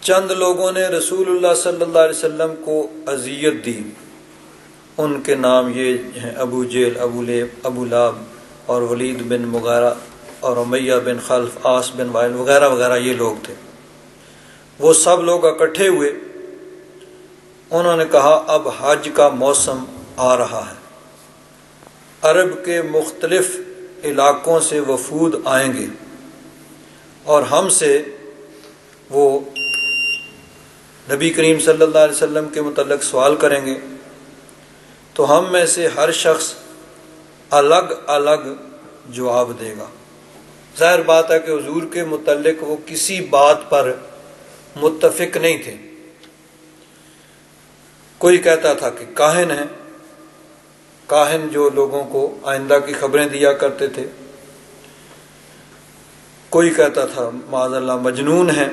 چند لوگوں نے رسول اللہ صلی اللہ علیہ وسلم کو اذیت دی۔ ان کے نام یہ ہیں ابو جیل، ابو لیب، ابو لاب اور ولید بن مغیرہ اور امیہ بن خلف آس بن وائل وغیرہ وغیرہ یہ لوگ تھے۔ وہ سب لوگ اکٹھے ہوئے۔ انہوں نے کہا، اب حج کا موسم آ رہا ہے۔ عرب کے مختلف علاقوں سے وفود آئیں گے اور ہم سے وہ نبی کریم صلی اللہ علیہ وسلم کے متعلق سوال کریں گے۔ تو ہم میں سے ہر شخص الگ الگ جواب دے گا۔ ظاہر بات ہے کہ حضور کے متعلق وہ کسی بات پر متفق نہیں تھے۔ کوئی کہتا تھا کہ کاہن ہے کاہن جو لوگوں کو آئندہ کی خبریں دیا کرتے تھے۔ کوئی کہتا تھا معذ اللہ، مجنون ہے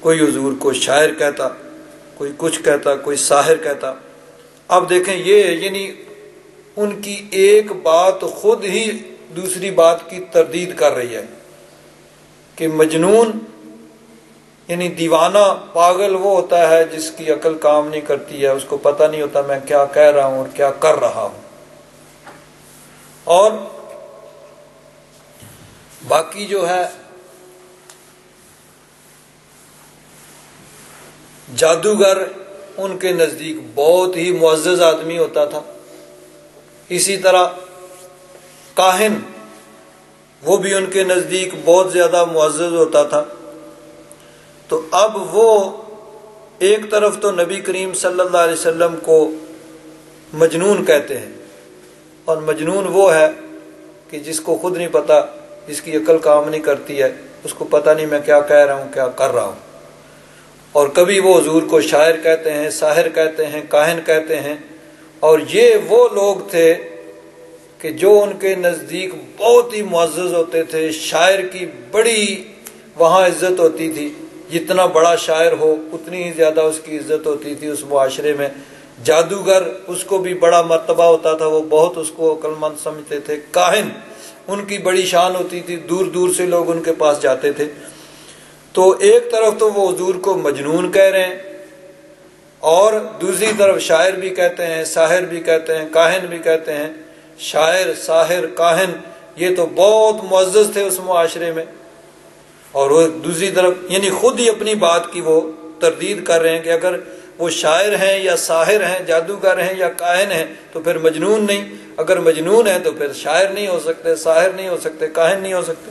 کوئی حضور کو شاعر کہتا، کوئی کچھ کہتا، کوئی ساحر کہتا۔ اب دیکھیں، یہ یعنی ان کی ایک بات خود ہی دوسری بات کی تردید کر رہی ہے کہ مجنون یعنی دیوانہ پاگل وہ ہوتا ہے جس کی عقل کام نہیں کرتی ہے، اس کو پتہ نہیں ہوتا میں کیا کہہ رہا ہوں اور کیا کر رہا ہوں۔ اور باقی جو ہے، جادوگر ان کے نزدیک بہت ہی معزز آدمی ہوتا تھا۔ اسی طرح کاہن وہ بھی ان کے نزدیک بہت زیادہ معزز ہوتا تھا۔ تو اب وہ ایک طرف تو نبی کریم صلی اللہ علیہ وسلم کو مجنون کہتے ہیں اور مجنون وہ ہے کہ جس کو خود نہیں پتا، جس کی عقل کام نہیں کرتی ہے، اس کو پتہ نہیں میں کیا کہہ رہا ہوں، کیا کر رہا ہوں۔ اور کبھی وہ حضور کو شاعر کہتے ہیں، ساحر کہتے ہیں، کاہن کہتے ہیں۔ اور یہ وہ لوگ تھے کہ جو ان کے نزدیک بہت ہی معزز ہوتے تھے، شاعر کی بڑی وہاں عزت ہوتی تھی۔ جتنا بڑا شاعر ہو، اتنی ہی زیادہ اس کی عزت ہوتی تھی اس معاشرے میں۔ جادوگر اس کو بھی بڑا مرتبہ ہوتا تھا، وہ بہت اس کو عقل مند سمجھتے تھے۔ کاہن، ان کی بڑی شان ہوتی تھی، دور دور سے لوگ ان کے پاس جاتے تھے۔ تو ایک طرف تو وہ حضور کو مجنون کہہ رہے ہیں، اور دوسری طرف شاعر بھی کہتے ہیں، ساحر بھی کہتے ہیں، کاہن بھی کہتے ہیں۔ شاعر، ساحر، کاہن، یہ تو بہت معزز تھے اس معاشرے میں۔ اور وہ دوسری طرف یعنی خود ہی اپنی بات کی وہ تردید کر رہے ہیں کہ اگر وہ شاعر ہیں یا ساحر ہیں، جادوگر ہیں یا کاہن ہیں، تو پھر مجنون نہیں۔ اگر مجنون ہیں تو پھر شاعر نہیں ہو سکتے، ساحر نہیں ہو سکتے، کاہن نہیں ہو سکتے۔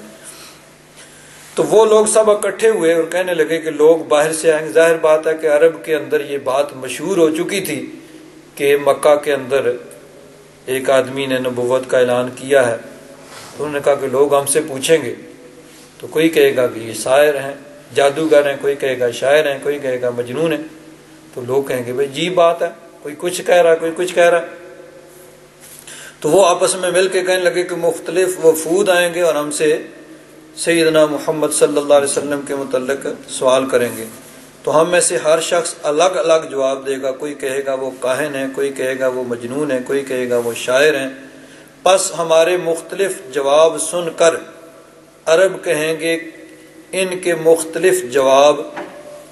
تو وہ لوگ سب اکٹھے ہوئے اور کہنے لگے کہ لوگ باہر سے آئیں۔ گے ظاہر بات ہے کہ عرب کے اندر یہ بات مشہور ہو چکی تھی کہ مکہ کے اندر ایک آدمی نے نبوت کا اعلان کیا ہے۔ تو انہوں نے کہا کہ لوگ ہم سے پوچھیں گے۔ تو کوئی کہے گا کہ یہ شاعر ہیں، جادوگر ہیں، کوئی کہے گا شاعر ہیں، کوئی کہے گا مجنون ہیں۔ تو لوگ کہیں گے بھائی جی بات ہے، کوئی کچھ کہہ رہا ہے کوئی کچھ کہہ رہا۔ ہے تو وہ آپس میں مل کے کہنے لگے کہ مختلف وفود آئیں گے اور ہم سے سیدنا محمد صلی اللہ علیہ وسلم کے متعلق سوال کریں گے۔ تو ہم میں سے ہر شخص الگ الگ جواب دے گا۔ کوئی کہے گا وہ کاہن ہے کوئی کہے گا وہ مجنون ہے کوئی کہے گا وہ شاعر ہیں۔ پس ہمارے مختلف جواب سن کر عرب کہیں گے ان کے مختلف جواب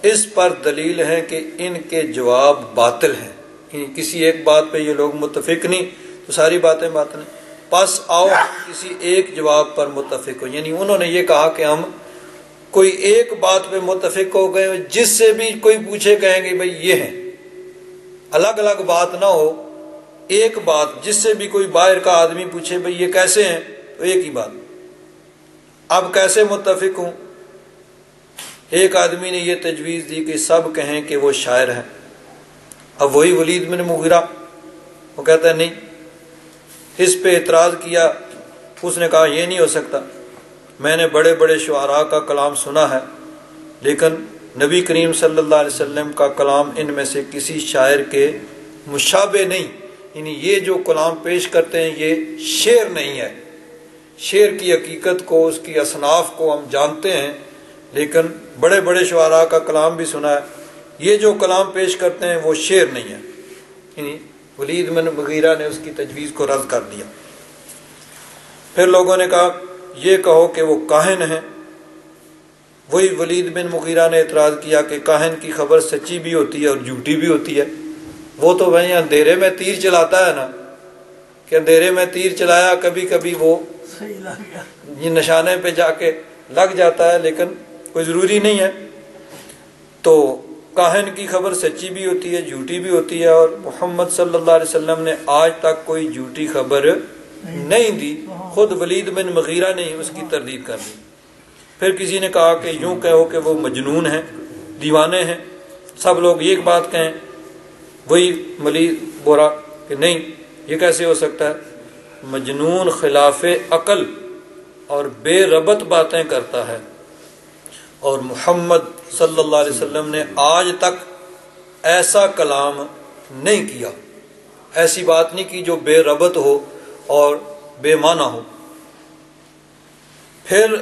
اس پر دلیل ہیں کہ ان کے جواب باطل ہیں۔ یعنی کسی ایک بات پہ یہ لوگ متفق نہیں، تو ساری باتیں باطل ہیں۔ پس آؤ کسی ایک جواب پر متفق ہو یعنی انہوں نے یہ کہا کہ ہم کوئی ایک بات پہ متفق ہو گئے جس سے بھی کوئی پوچھے کہیں گے بھائی یہ ہیں۔ الگ الگ بات نہ ہو، ایک بات، جس سے بھی کوئی باہر کا آدمی پوچھے بھائی یہ کیسے ہیں، تو ایک ہی بات۔ اب کیسے متفق ہوں؟ ایک آدمی نے یہ تجویز دی کہ سب کہیں کہ وہ شاعر ہے۔ اب وہی ولید میں نے مغیرہ، وہ کہتا ہے نہیں، اس پہ اعتراض کیا، اس نے کہا یہ نہیں ہو سکتا۔ میں نے بڑے بڑے شعراء کا کلام سنا ہے، لیکن نبی کریم صلی اللہ علیہ وسلم کا کلام ان میں سے کسی شاعر کے مشابہ نہیں۔ یعنی یہ جو کلام پیش کرتے ہیں، یہ شعر نہیں ہے۔ شعر کی حقیقت کو، اس کی اصناف کو ہم جانتے ہیں، لیکن بڑے بڑے شعراء کا کلام بھی سنا ہے۔ یہ جو کلام پیش کرتے ہیں، وہ شعر نہیں ہے یعنی ولید بن مغیرہ نے اس کی تجویز کو رد کر دیا۔ پھر لوگوں نے کہا، یہ کہو کہ وہ کاہن ہیں۔ وہی ولید بن مغیرہ نے اعتراض کیا کہ کاہن کی خبر سچی بھی ہوتی ہے اور جھوٹی بھی ہوتی ہے۔ وہ تو وہیں اندھیرے میں تیر چلاتا ہے نا۔ کہ اندھیرے میں تیر چلایا، کبھی کبھی وہ یہ نشانے پہ جا کے لگ جاتا ہے، لیکن کوئی ضروری نہیں ہے۔ تو کاہن کی خبر سچی بھی ہوتی ہے، جھوٹی بھی ہوتی ہے، اور محمد صلی اللہ علیہ وسلم نے آج تک کوئی جھوٹی خبر نہیں دی۔ خود ولید بن مغیرہ نے اس کی تردید کر دی۔ پھر کسی نے کہا کہ یوں کہو کہ وہ مجنون ہیں، دیوانے ہیں۔ سب لوگ ایک بات کہیں، وہی ملید بورا کہ نہیں، یہ کیسے ہو سکتا ہے؟ مجنون خلاف عقل اور بے ربط باتیں کرتا ہے۔ اور محمد صلی اللہ علیہ وسلم نے آج تک ایسا کلام نہیں کیا۔ ایسی بات نہیں کی جو بے ربط ہو اور بے معنی ہو۔ پھر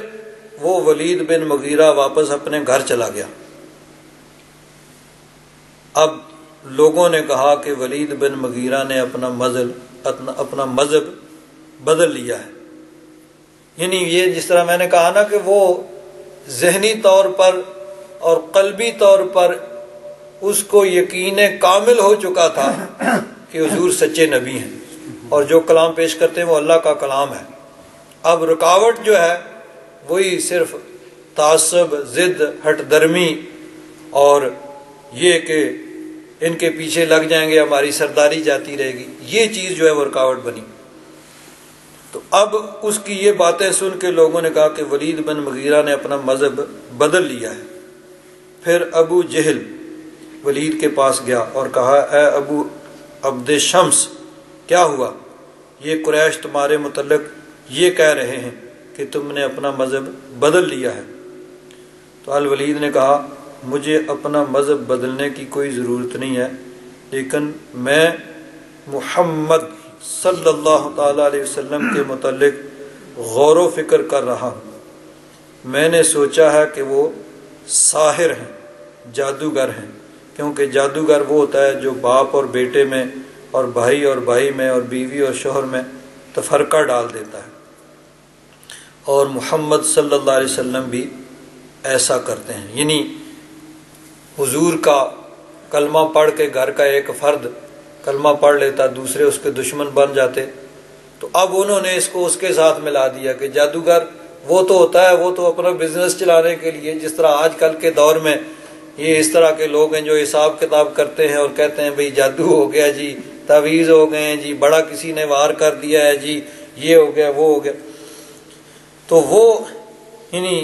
وہ ولید بن مغیرہ واپس اپنے گھر چلا گیا۔ اب لوگوں نے کہا کہ ولید بن مغیرہ نے اپنا مذہب اپنا مذہب بدل لیا ہے۔ یعنی یہ جس طرح میں نے کہا نا کہ وہ ذہنی طور پر اور قلبی طور پر اس کو یقین کامل ہو چکا تھا کہ حضور سچے نبی ہیں۔ اور جو کلام پیش کرتے ہیں وہ اللہ کا کلام ہے۔ اب رکاوٹ جو ہے وہی صرف تعصب، ضد، ہٹ درمی اور یہ کہ ان کے پیچھے لگ جائیں گے، ہماری سرداری جاتی رہے گی۔ یہ چیز جو ہے وہ رکاوٹ بنی۔ تو اب اس کی یہ باتیں سن کے لوگوں نے کہا کہ ولید بن مغیرہ نے اپنا مذہب بدل لیا ہے۔ پھر ابو جہل ولید کے پاس گیا اور کہا، اے ابو عبد شمس، کیا ہوا؟ یہ قریش تمہارے متعلق یہ کہہ رہے ہیں کہ تم نے اپنا مذہب بدل لیا ہے۔ تو الولید نے کہا، مجھے اپنا مذہب بدلنے کی کوئی ضرورت نہیں ہے، لیکن میں محمد صلی اللہ تعالی علیہ وسلم کے متعلق غور و فکر کر رہا ہوں۔ میں نے سوچا ہے کہ وہ ساحر ہیں، جادوگر ہیں، کیونکہ جادوگر وہ ہوتا ہے جو باپ اور بیٹے میں اور بھائی اور بھائی میں اور بیوی اور شوہر میں تفرقہ ڈال دیتا ہے۔ اور محمد صلی اللہ علیہ وسلم بھی ایسا کرتے ہیں۔ یعنی حضور کا کلمہ پڑھ کے گھر کا ایک فرد کلمہ پڑھ لیتا، دوسرے اس کے دشمن بن جاتے۔ تو اب انہوں نے اس کو اس کے ساتھ ملا دیا کہ جادوگر، وہ تو ہوتا ہے، وہ تو اپنا بزنس چلانے کے لیے، جس طرح آج کل کے دور میں یہ اس طرح کے لوگ ہیں جو حساب کتاب کرتے ہیں اور کہتے ہیں، بھئی جادو ہو گیا جی تعویذ ہو گئے ہیں جی بڑا کسی نے وار کر دیا ہے جی یہ ہو گیا، وہ ہو گیا۔ تو وہ یعنی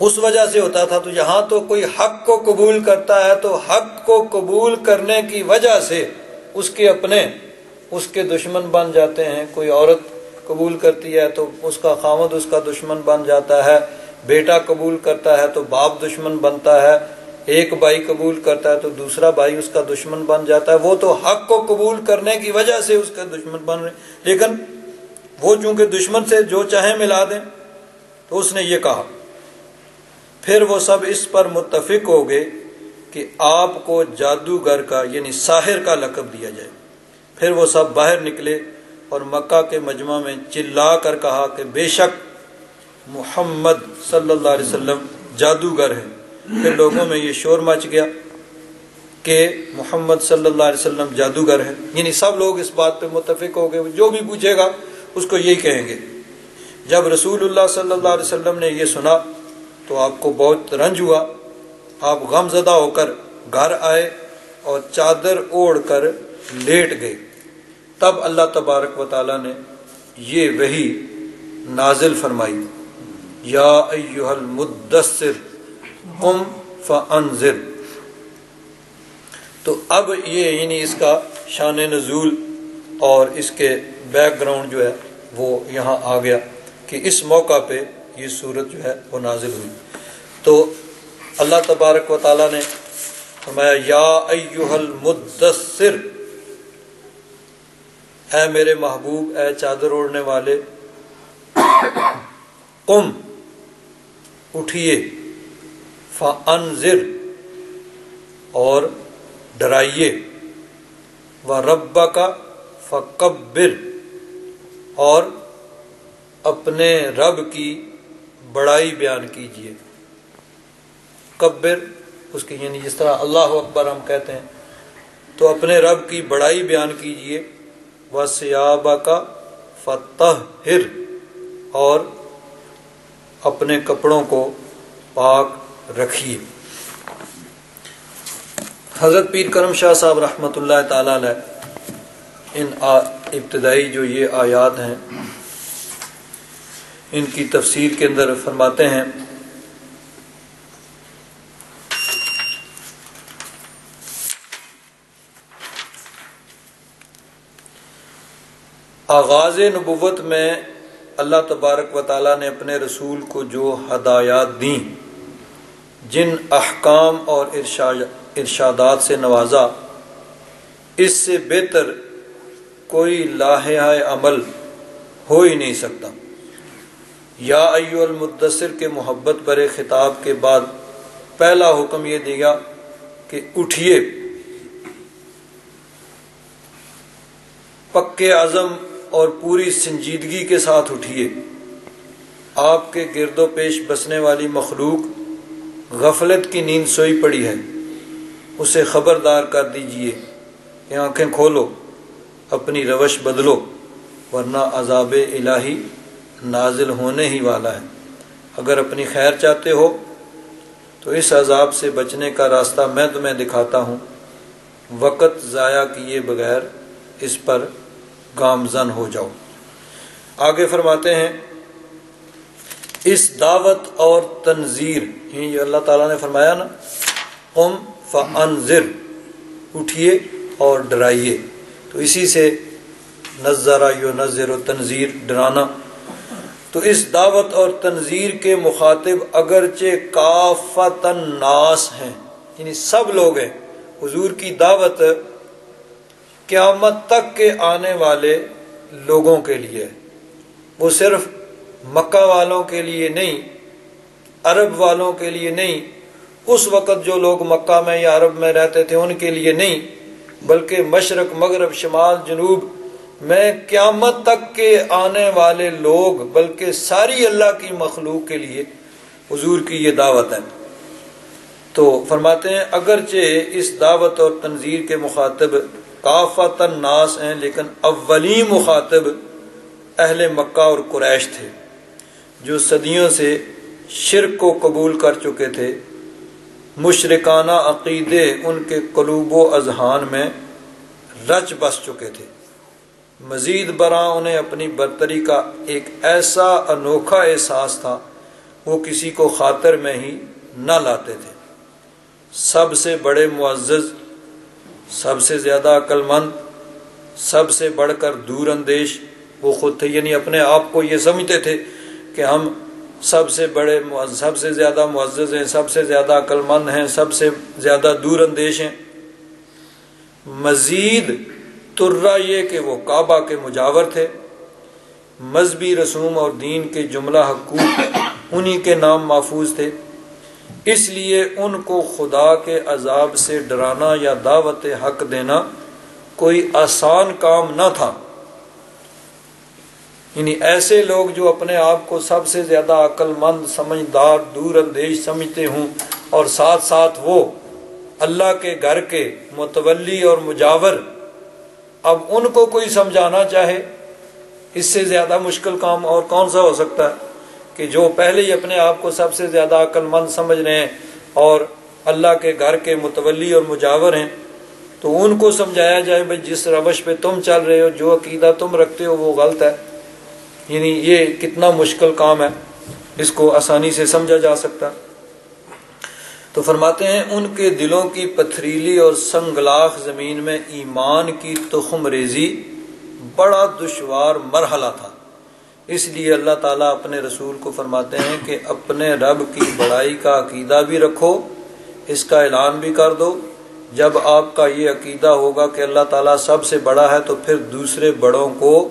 اس وجہ سے ہوتا تھا، تو یہاں تو کوئی حق کو قبول کرتا ہے تو حق کو قبول کرنے کی وجہ سے اس کے اپنے، اس کے دشمن بن جاتے ہیں۔ کوئی عورت قبول کرتی ہے تو اس کا خامد اس کا دشمن بن جاتا ہے، بیٹا قبول کرتا ہے تو باپ دشمن بنتا ہے، ایک بھائی قبول کرتا ہے تو دوسرا بھائی اس کا دشمن بن جاتا ہے۔ وہ تو حق کو قبول کرنے کی وجہ سے اس کا دشمن بن رہے۔ لیکن وہ چونکہ دشمن سے جو چاہے ملا دیں تو اس نے یہ کہا۔ پھر وہ سب اس پر متفق ہو گئے کہ آپ کو جادوگر کا یعنی ساحر کا لقب دیا جائے۔ پھر وہ سب باہر نکلے اور مکہ کے مجمع میں چلا کر کہا کہ بے شک محمد صلی اللہ علیہ وسلم جادوگر ہے پھر لوگوں میں یہ شور مچ گیا کہ محمد صلی اللہ علیہ وسلم جادوگر ہے یعنی سب لوگ اس بات پہ متفق ہو گئے، جو بھی پوچھے گا اس کو یہی کہیں گے۔ جب رسول اللہ صلی اللہ علیہ وسلم نے یہ سنا تو آپ کو بہت رنج ہوا۔ آپ غم زدہ ہو کر گھر آئے اور چادر اوڑھ کر لیٹ گئے۔ تب اللہ تبارک و تعالی نے یہ وہی نازل فرمائی۔ یا ایوہ المدثر، قم فانذر۔ تو اب یہ یعنی اس کا شان نزول اور اس کے بیک گراؤنڈ جو ہے وہ یہاں آ گیا کہ اس موقع پہ یہ صورت جو ہے وہ نازل ہوئی۔ تو اللہ تبارک و تعالی نے فرمایا، یا ایوہ المدثر، اے میرے محبوب، اے چادر اوڑھنے والے، قم، اٹھیے، فانذر، اور ڈرائیے و رب کا فکبر، اور اپنے رب کی بڑائی بیان کیجیے کبر، اس کی یعنی جس طرح اللہ اکبر ہم کہتے ہیں، تو اپنے رب کی بڑائی بیان کیجیے و سیابہ کا فتح اور اپنے کپڑوں کو پاک رکھیے۔ حضرت پیر کرم شاہ صاحب رحمۃ اللہ تعالی علیہ، ان ابتدائی جو یہ آیات ہیں ان کی تفسیر کے اندر فرماتے ہیں۔ آغاز نبوت میں اللہ تبارک و تعالیٰ نے اپنے رسول کو جو ہدایات دیں، جن احکام اور ارشادات سے نوازا، اس سے بہتر کوئی لاہے عمل ہو ہی نہیں سکتا۔ یا ایو المدثر کے محبت برے خطاب کے بعد پہلا حکم یہ دیا کہ اٹھیے۔ پکے عزم اور پوری سنجیدگی کے ساتھ اٹھیے۔ آپ کے گرد و پیش بسنے والی مخلوق غفلت کی نیند سوئی پڑی ہے۔ اسے خبردار کر دیجیے کہ آنکھیں کھولو، اپنی روش بدلو، ورنہ عذاب الہی نازل ہونے ہی والا ہے۔ اگر اپنی خیر چاہتے ہو، تو اس عذاب سے بچنے کا راستہ میں تمہیں دکھاتا ہوں۔ وقت ضائع کیے بغیر اس پر گامزن ہو جاؤ۔ آگے فرماتے ہیں، اس دعوت اور تنظیر یہ اللہ تعالیٰ نے فرمایا نا، قم فانذر، اٹھیے اور ڈرائیے۔ تو اسی سے نظرہ یو نظر و تنظیر ڈرانا۔ تو اس دعوت اور تنظیر کے مخاطب اگرچہ کافت ناس ہیں یعنی سب لوگ ہیں، حضور کی دعوت قیامت تک کے آنے والے لوگوں کے لیے، وہ صرف مکہ والوں کے لیے نہیں، عرب والوں کے لیے نہیں، اس وقت جو لوگ مکہ میں یا عرب میں رہتے تھے ان کے لیے نہیں، بلکہ مشرق، مغرب، شمال، جنوب میں قیامت تک کے آنے والے لوگ، بلکہ ساری اللہ کی مخلوق کے لیے حضور کی یہ دعوت ہے۔ تو فرماتے ہیں، اگرچہ اس دعوت اور تنظیر کے مخاطب کافت الناس ہیں، لیکن اولین مخاطب اہل مکہ اور قریش تھے، جو صدیوں سے شرک کو قبول کر چکے تھے۔ مشرکانہ عقیدے ان کے قلوب و اذہان میں رچ بس چکے تھے۔ مزید برآں انہیں اپنی برتری کا ایک ایسا انوکھا احساس تھا، وہ کسی کو خاطر میں ہی نہ لاتے تھے۔ سب سے بڑے معزز، سب سے زیادہ عقل مند سب سے بڑھ کر دور اندیش، وہ خود تھے۔ یعنی اپنے آپ کو یہ سمجھتے تھے کہ ہم سب سے بڑے سب سے زیادہ معزز ہیں، سب سے زیادہ عقل مند ہیں، سب سے زیادہ دور اندیش ہیں۔ مزید ترا یہ کہ وہ کعبہ کے مجاور تھے۔ مذہبی رسوم اور دین کے جملہ حقوق انہی کے نام محفوظ تھے۔ اس لیے ان کو خدا کے عذاب سے ڈرانا یا دعوت حق دینا کوئی آسان کام نہ تھا۔ یعنی ایسے لوگ جو اپنے آپ کو سب سے زیادہ عقل مند سمجھدار دور اندیش سمجھتے ہوں اور ساتھ ساتھ وہ اللہ کے گھر کے متولی اور مجاور اب ان کو کوئی سمجھانا چاہے، اس سے زیادہ مشکل کام اور کون سا ہو سکتا ہے؟ کہ جو پہلے ہی اپنے آپ کو سب سے زیادہ عقل مند سمجھ رہے ہیں اور اللہ کے گھر کے متولی اور مجاور ہیں، تو ان کو سمجھایا جائے بھائی جس روش پہ تم چل رہے ہو، جو عقیدہ تم رکھتے ہو، وہ غلط ہے۔ یعنی یہ کتنا مشکل کام ہے، اس کو آسانی سے سمجھا جا سکتا تو فرماتے ہیں، ان کے دلوں کی پتھریلی اور سنگلاخ زمین میں ایمان کی تخم ریزی بڑا دشوار مرحلہ تھا۔ اس لیے اللہ تعالیٰ اپنے رسول کو فرماتے ہیں کہ اپنے رب کی بڑائی کا عقیدہ بھی رکھو، اس کا اعلان بھی کر دو۔ جب آپ کا یہ عقیدہ ہوگا کہ اللہ تعالیٰ سب سے بڑا ہے، تو پھر دوسرے بڑوں کو،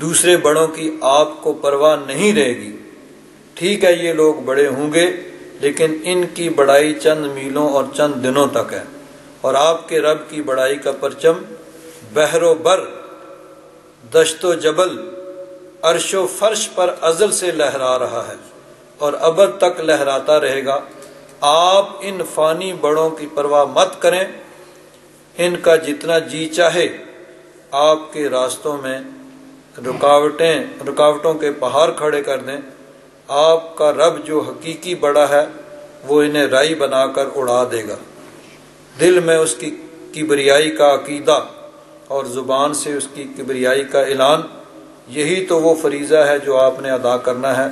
دوسرے بڑوں کی آپ کو پرواہ نہیں رہے گی۔ ٹھیک ہے، یہ لوگ بڑے ہوں گے۔ لیکن ان کی بڑائی چند میلوں اور چند دنوں تک ہے اور آپ کے رب کی بڑائی کا پرچم بحر و بر، دشت و جبل، عرش و فرش پر ازل سے لہرا رہا ہے اور ابد تک لہراتا رہے گا۔ آپ ان فانی بڑوں کی پرواہ مت کریں۔ ان کا جتنا جی چاہے، آپ کے راستوں میں رکاوٹیں، رکاوٹوں کے پہاڑ کھڑے کر دیں۔ آپ کا رب جو حقیقی بڑا ہے، وہ انہیں رائی بنا کر اڑا دے گا۔ دل میں اس کی کبریائی کا عقیدہ اور زبان سے اس کی کبریائی کا اعلان، یہی تو وہ فریضہ ہے جو آپ نے ادا کرنا ہے۔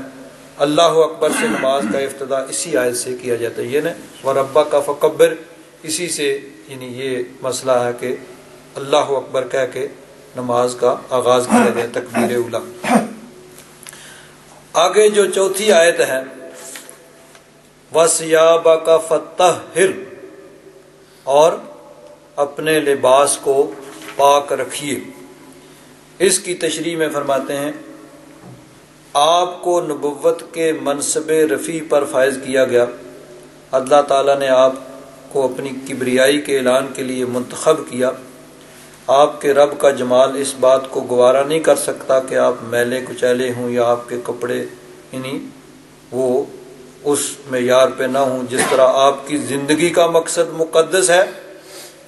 اللہ اکبر سے نماز کا افتدا اسی آیت سے کیا جاتا ہے۔ یہ نا وہ ربا کا فکبر اسی سے یعنی یہ مسئلہ ہے کہ اللہ اکبر کہہ کے نماز کا آغاز کیا گیا، تکبیر اولا۔ آگے جو چوتھی آیت ہے وسیابا کا فتح اور اپنے لباس کو پاک رکھیے۔ اس کی تشریح میں فرماتے ہیں، آپ کو نبوت کے منصب رفیع پر فائز کیا گیا۔ اللہ تعالیٰ نے آپ کو اپنی کبریائی کے اعلان کے لیے منتخب کیا۔ آپ کے رب کا جمال اس بات کو گوارا نہیں کر سکتا کہ آپ میلے کچیلے ہوں یا آپ کے کپڑے یعنی وہ اس معیار پہ نہ ہوں جس طرح آپ کی زندگی کا مقصد مقدس ہے،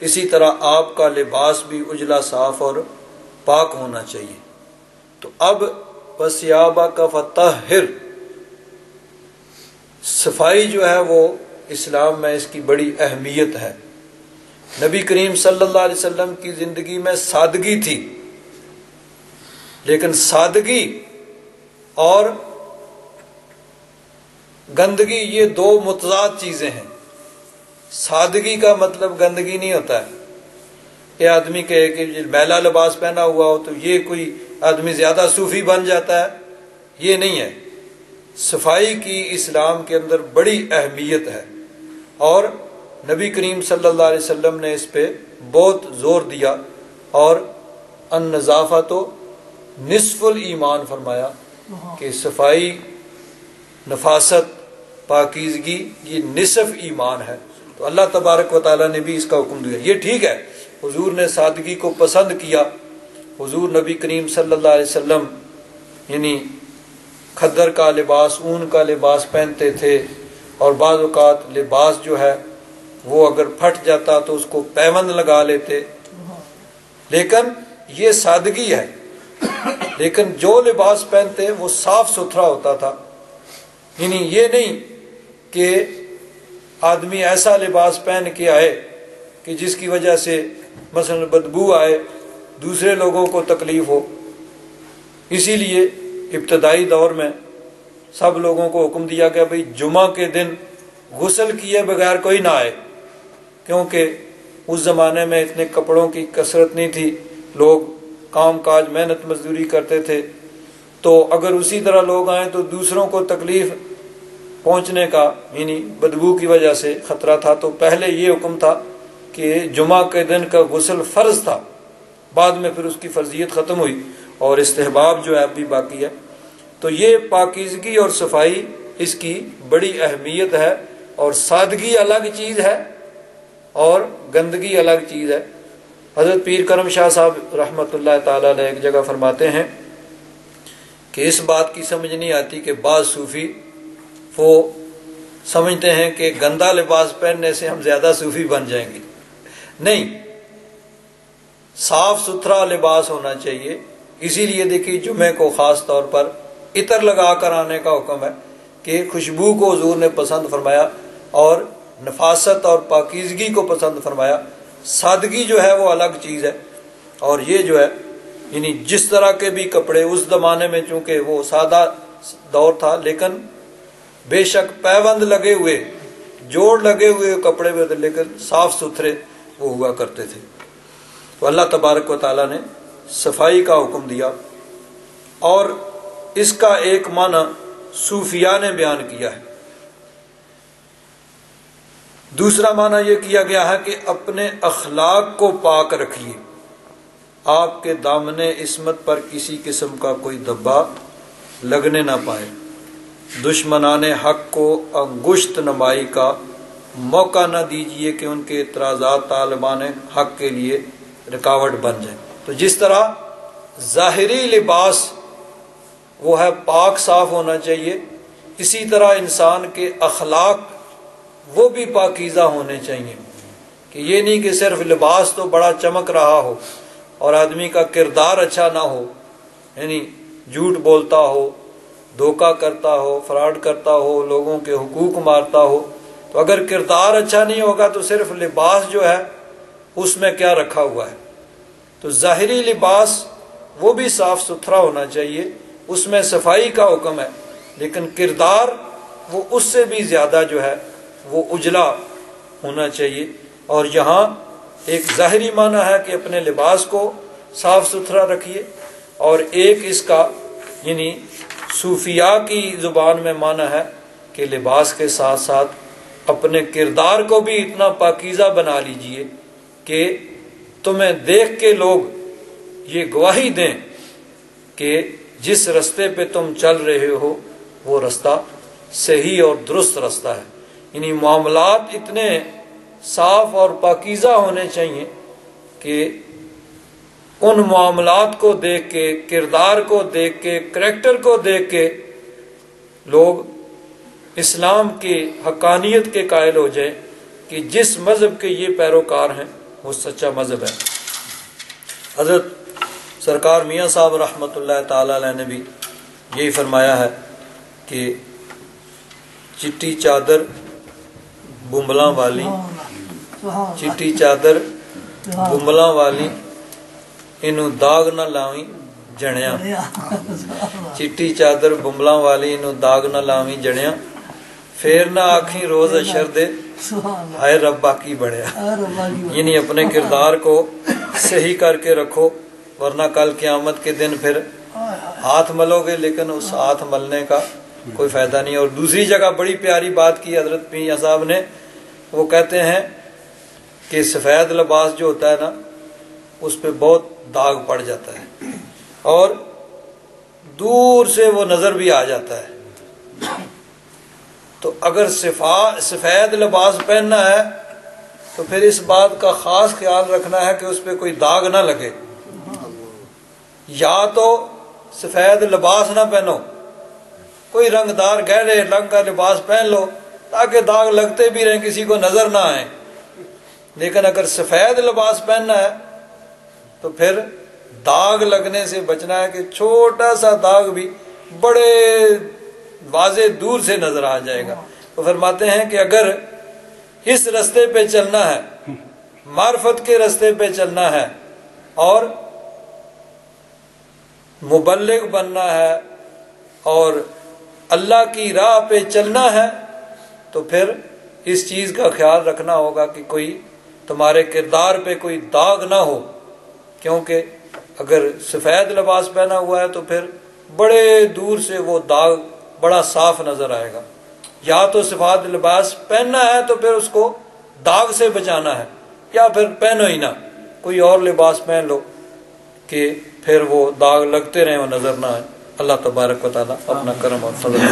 اسی طرح آپ کا لباس بھی اجلا صاف اور پاک ہونا چاہیے۔ تو اب وسیابہ کا فتح صفائی جو ہے وہ اسلام میں اس کی بڑی اہمیت ہے۔ نبی کریم صلی اللہ علیہ وسلم کی زندگی میں سادگی تھی، لیکن سادگی اور گندگی یہ دو متضاد چیزیں ہیں۔ سادگی کا مطلب گندگی نہیں ہوتا ہے۔ یہ آدمی کہے کہ میلا لباس پہنا ہوا ہو تو یہ کوئی آدمی زیادہ صوفی بن جاتا ہے۔ یہ نہیں ہے۔ صفائی کی اسلام کے اندر بڑی اہمیت ہے اور نبی کریم صلی اللہ علیہ وسلم نے اس پہ بہت زور دیا اور ان نظافہ تو نصف الایمان فرمایا کہ صفائی، نفاست، پاکیزگی، یہ نصف ایمان ہے۔ تو اللہ تبارک و تعالیٰ نے بھی اس کا حکم دیا۔ یہ ٹھیک ہے، حضور نے سادگی کو پسند کیا۔ حضور نبی کریم صلی اللہ علیہ وسلم یعنی کھدر کا لباس، اون کا لباس پہنتے تھے اور بعض اوقات لباس جو ہے وہ اگر پھٹ جاتا تو اس کو پیوند لگا لیتے۔ لیکن یہ سادگی ہے۔ لیکن جو لباس پہنتے وہ صاف ستھرا ہوتا تھا۔ یعنی یہ نہیں کہ آدمی ایسا لباس پہن کے آئے کہ جس کی وجہ سے مثلا بدبو آئے، دوسرے لوگوں کو تکلیف ہو۔ اسی لیے ابتدائی دور میں سب لوگوں کو حکم دیا گیا بھائی جمعہ کے دن غسل کیے بغیر کوئی نہ آئے۔ کیونکہ اس زمانے میں اتنے کپڑوں کی کثرت نہیں تھی، لوگ کام کاج، محنت، مزدوری کرتے تھے۔ تو اگر اسی طرح لوگ آئیں تو دوسروں کو تکلیف پہنچنے کا یعنی بدبو کی وجہ سے خطرہ تھا۔ تو پہلے یہ حکم تھا کہ جمعہ کے دن کا غسل فرض تھا۔ بعد میں پھر اس کی فرضیت ختم ہوئی اور استحباب جو ہے اب بھی باقی ہے۔ تو یہ پاکیزگی اور صفائی اس کی بڑی اہمیت ہے اور سادگی الگ چیز ہے۔ اور گندگی الگ چیز ہے۔ حضرت پیر کرم شاہ صاحب رحمۃ اللہ تعالی علیہ ایک جگہ فرماتے ہیں کہ اس بات کی سمجھ نہیں آتی کہ بعض صوفی وہ سمجھتے ہیں کہ گندا لباس پہننے سے ہم زیادہ صوفی بن جائیں گے۔ نہیں، صاف ستھرا لباس ہونا چاہیے۔ اسی لیے دیکھیے جمعے کو خاص طور پر عطر لگا کر آنے کا حکم ہے کہ خوشبو کو حضور نے پسند فرمایا اور نفاست اور پاکیزگی کو پسند فرمایا۔ سادگی جو ہے وہ الگ چیز ہے۔ اور یہ جو ہے یعنی جس طرح کے بھی کپڑے اس زمانے میں چونکہ وہ سادہ دور تھا، لیکن بے شک پیوند لگے ہوئے، جوڑ لگے ہوئے کپڑے میں لیکن صاف ستھرے وہ ہوا کرتے تھے۔ تو اللہ تبارک و تعالیٰ نے صفائی کا حکم دیا۔ اور اس کا ایک معنی صوفیہ نے بیان کیا ہے۔ دوسرا معنی یہ کیا گیا ہے کہ اپنے اخلاق کو پاک رکھیے۔ آپ کے دامن عصمت پر کسی قسم کا کوئی دبا لگنے نہ پائے۔ دشمنان حق کو انگشت نمائی کا موقع نہ دیجیے کہ ان کے اعتراضات طالبان حق کے لیے رکاوٹ بن جائیں۔ تو جس طرح ظاہری لباس وہ ہے پاک صاف ہونا چاہیے، اسی طرح انسان کے اخلاق وہ بھی پاکیزہ ہونے چاہیے۔ کہ یہ نہیں کہ صرف لباس تو بڑا چمک رہا ہو اور آدمی کا کردار اچھا نہ ہو یعنی جھوٹ بولتا ہو، دھوکہ کرتا ہو، فراڈ کرتا ہو، لوگوں کے حقوق مارتا ہو، تو اگر کردار اچھا نہیں ہوگا تو صرف لباس جو ہے، اس میں کیا رکھا ہوا ہے؟ تو ظاہری لباس وہ بھی صاف ستھرا ہونا چاہیے، اس میں صفائی کا حکم ہے، لیکن کردار وہ اس سے بھی زیادہ جو ہے وہ اجلا ہونا چاہیے۔ اور یہاں ایک ظاہری معنی ہے کہ اپنے لباس کو صاف ستھرا رکھیے۔ اور ایک اس کا یعنی صوفیاء کی زبان میں معنی ہے کہ لباس کے ساتھ ساتھ اپنے کردار کو بھی اتنا پاکیزہ بنا لیجیے کہ تمہیں دیکھ کے لوگ یہ گواہی دیں کہ جس رستے پہ تم چل رہے ہو وہ رستہ صحیح اور درست رستہ ہے۔ یعنی معاملات اتنے صاف اور پاکیزہ ہونے چاہیے کہ ان معاملات کو دیکھ کے، کردار کو دیکھ کے، کریکٹر کو دیکھ کے لوگ اسلام کی حقانیت کے قائل ہو جائیں کہ جس مذہب کے یہ پیروکار ہیں، وہ سچا مذہب ہے۔ حضرت سرکار میاں صاحب رحمۃ اللہ تعالی علیہ نے بھی یہی فرمایا ہے کہ چٹی چادر بمبلاں والی چٹی چادر بمبلاں والی انو داغ نہ لاویں جنیا چٹی چادر بمبلاں والی انو داغ نہ لاویں جنیا پھر نہ آنکھیں روز اشر دے۔ ہائے ربا کی بڑھیا۔ یعنی اپنے کردار کو صحیح کر کے رکھو ورنہ کل قیامت کے دن پھر ہاتھ ملو گے لیکن اس ہاتھ ملنے کا کوئی فائدہ نہیں۔ اور دوسری جگہ بڑی پیاری بات کی حضرت میاں صاحب نے وہ کہتے ہیں کہ سفید لباس جو ہوتا ہے نا، اس پہ بہت داغ پڑ جاتا ہے۔ اور دور سے وہ نظر بھی آ جاتا ہے۔ تو اگر سفید لباس پہننا ہے، تو پھر اس بات کا خاص خیال رکھنا ہے کہ اس پہ کوئی داغ نہ لگے۔ یا تو سفید لباس نہ پہنو۔ کوئی رنگ دار گہرے رنگ کا لباس پہن لو۔ تاکہ داغ لگتے بھی رہیں، کسی کو نظر نہ آئے لیکن اگر سفید لباس پہننا ہے، تو پھر داغ لگنے سے بچنا ہے کہ چھوٹا سا داغ بھی بڑے واضح دور سے نظر آ جائے گا۔ تو فرماتے ہیں کہ اگر اس رستے پہ چلنا ہے، معرفت کے رستے پہ چلنا ہے اور مبلغ بننا ہے اور اللہ کی راہ پہ چلنا ہے تو پھر اس چیز کا خیال رکھنا ہوگا کہ کوئی تمہارے کردار پہ کوئی داغ نہ ہو، کیونکہ اگر سفید لباس پہنا ہوا ہے تو پھر بڑے دور سے وہ داغ بڑا صاف نظر آئے گا۔ یا تو سفید لباس پہننا ہے تو پھر اس کو داغ سے بچانا ہے، یا پھر پہنو ہی نہ۔ کوئی اور لباس پہن لو کہ پھر وہ داغ لگتے رہیں وہ نظر نہ آئے۔ اللہ تبارک و تعالیٰ اپنا کرم اور فضل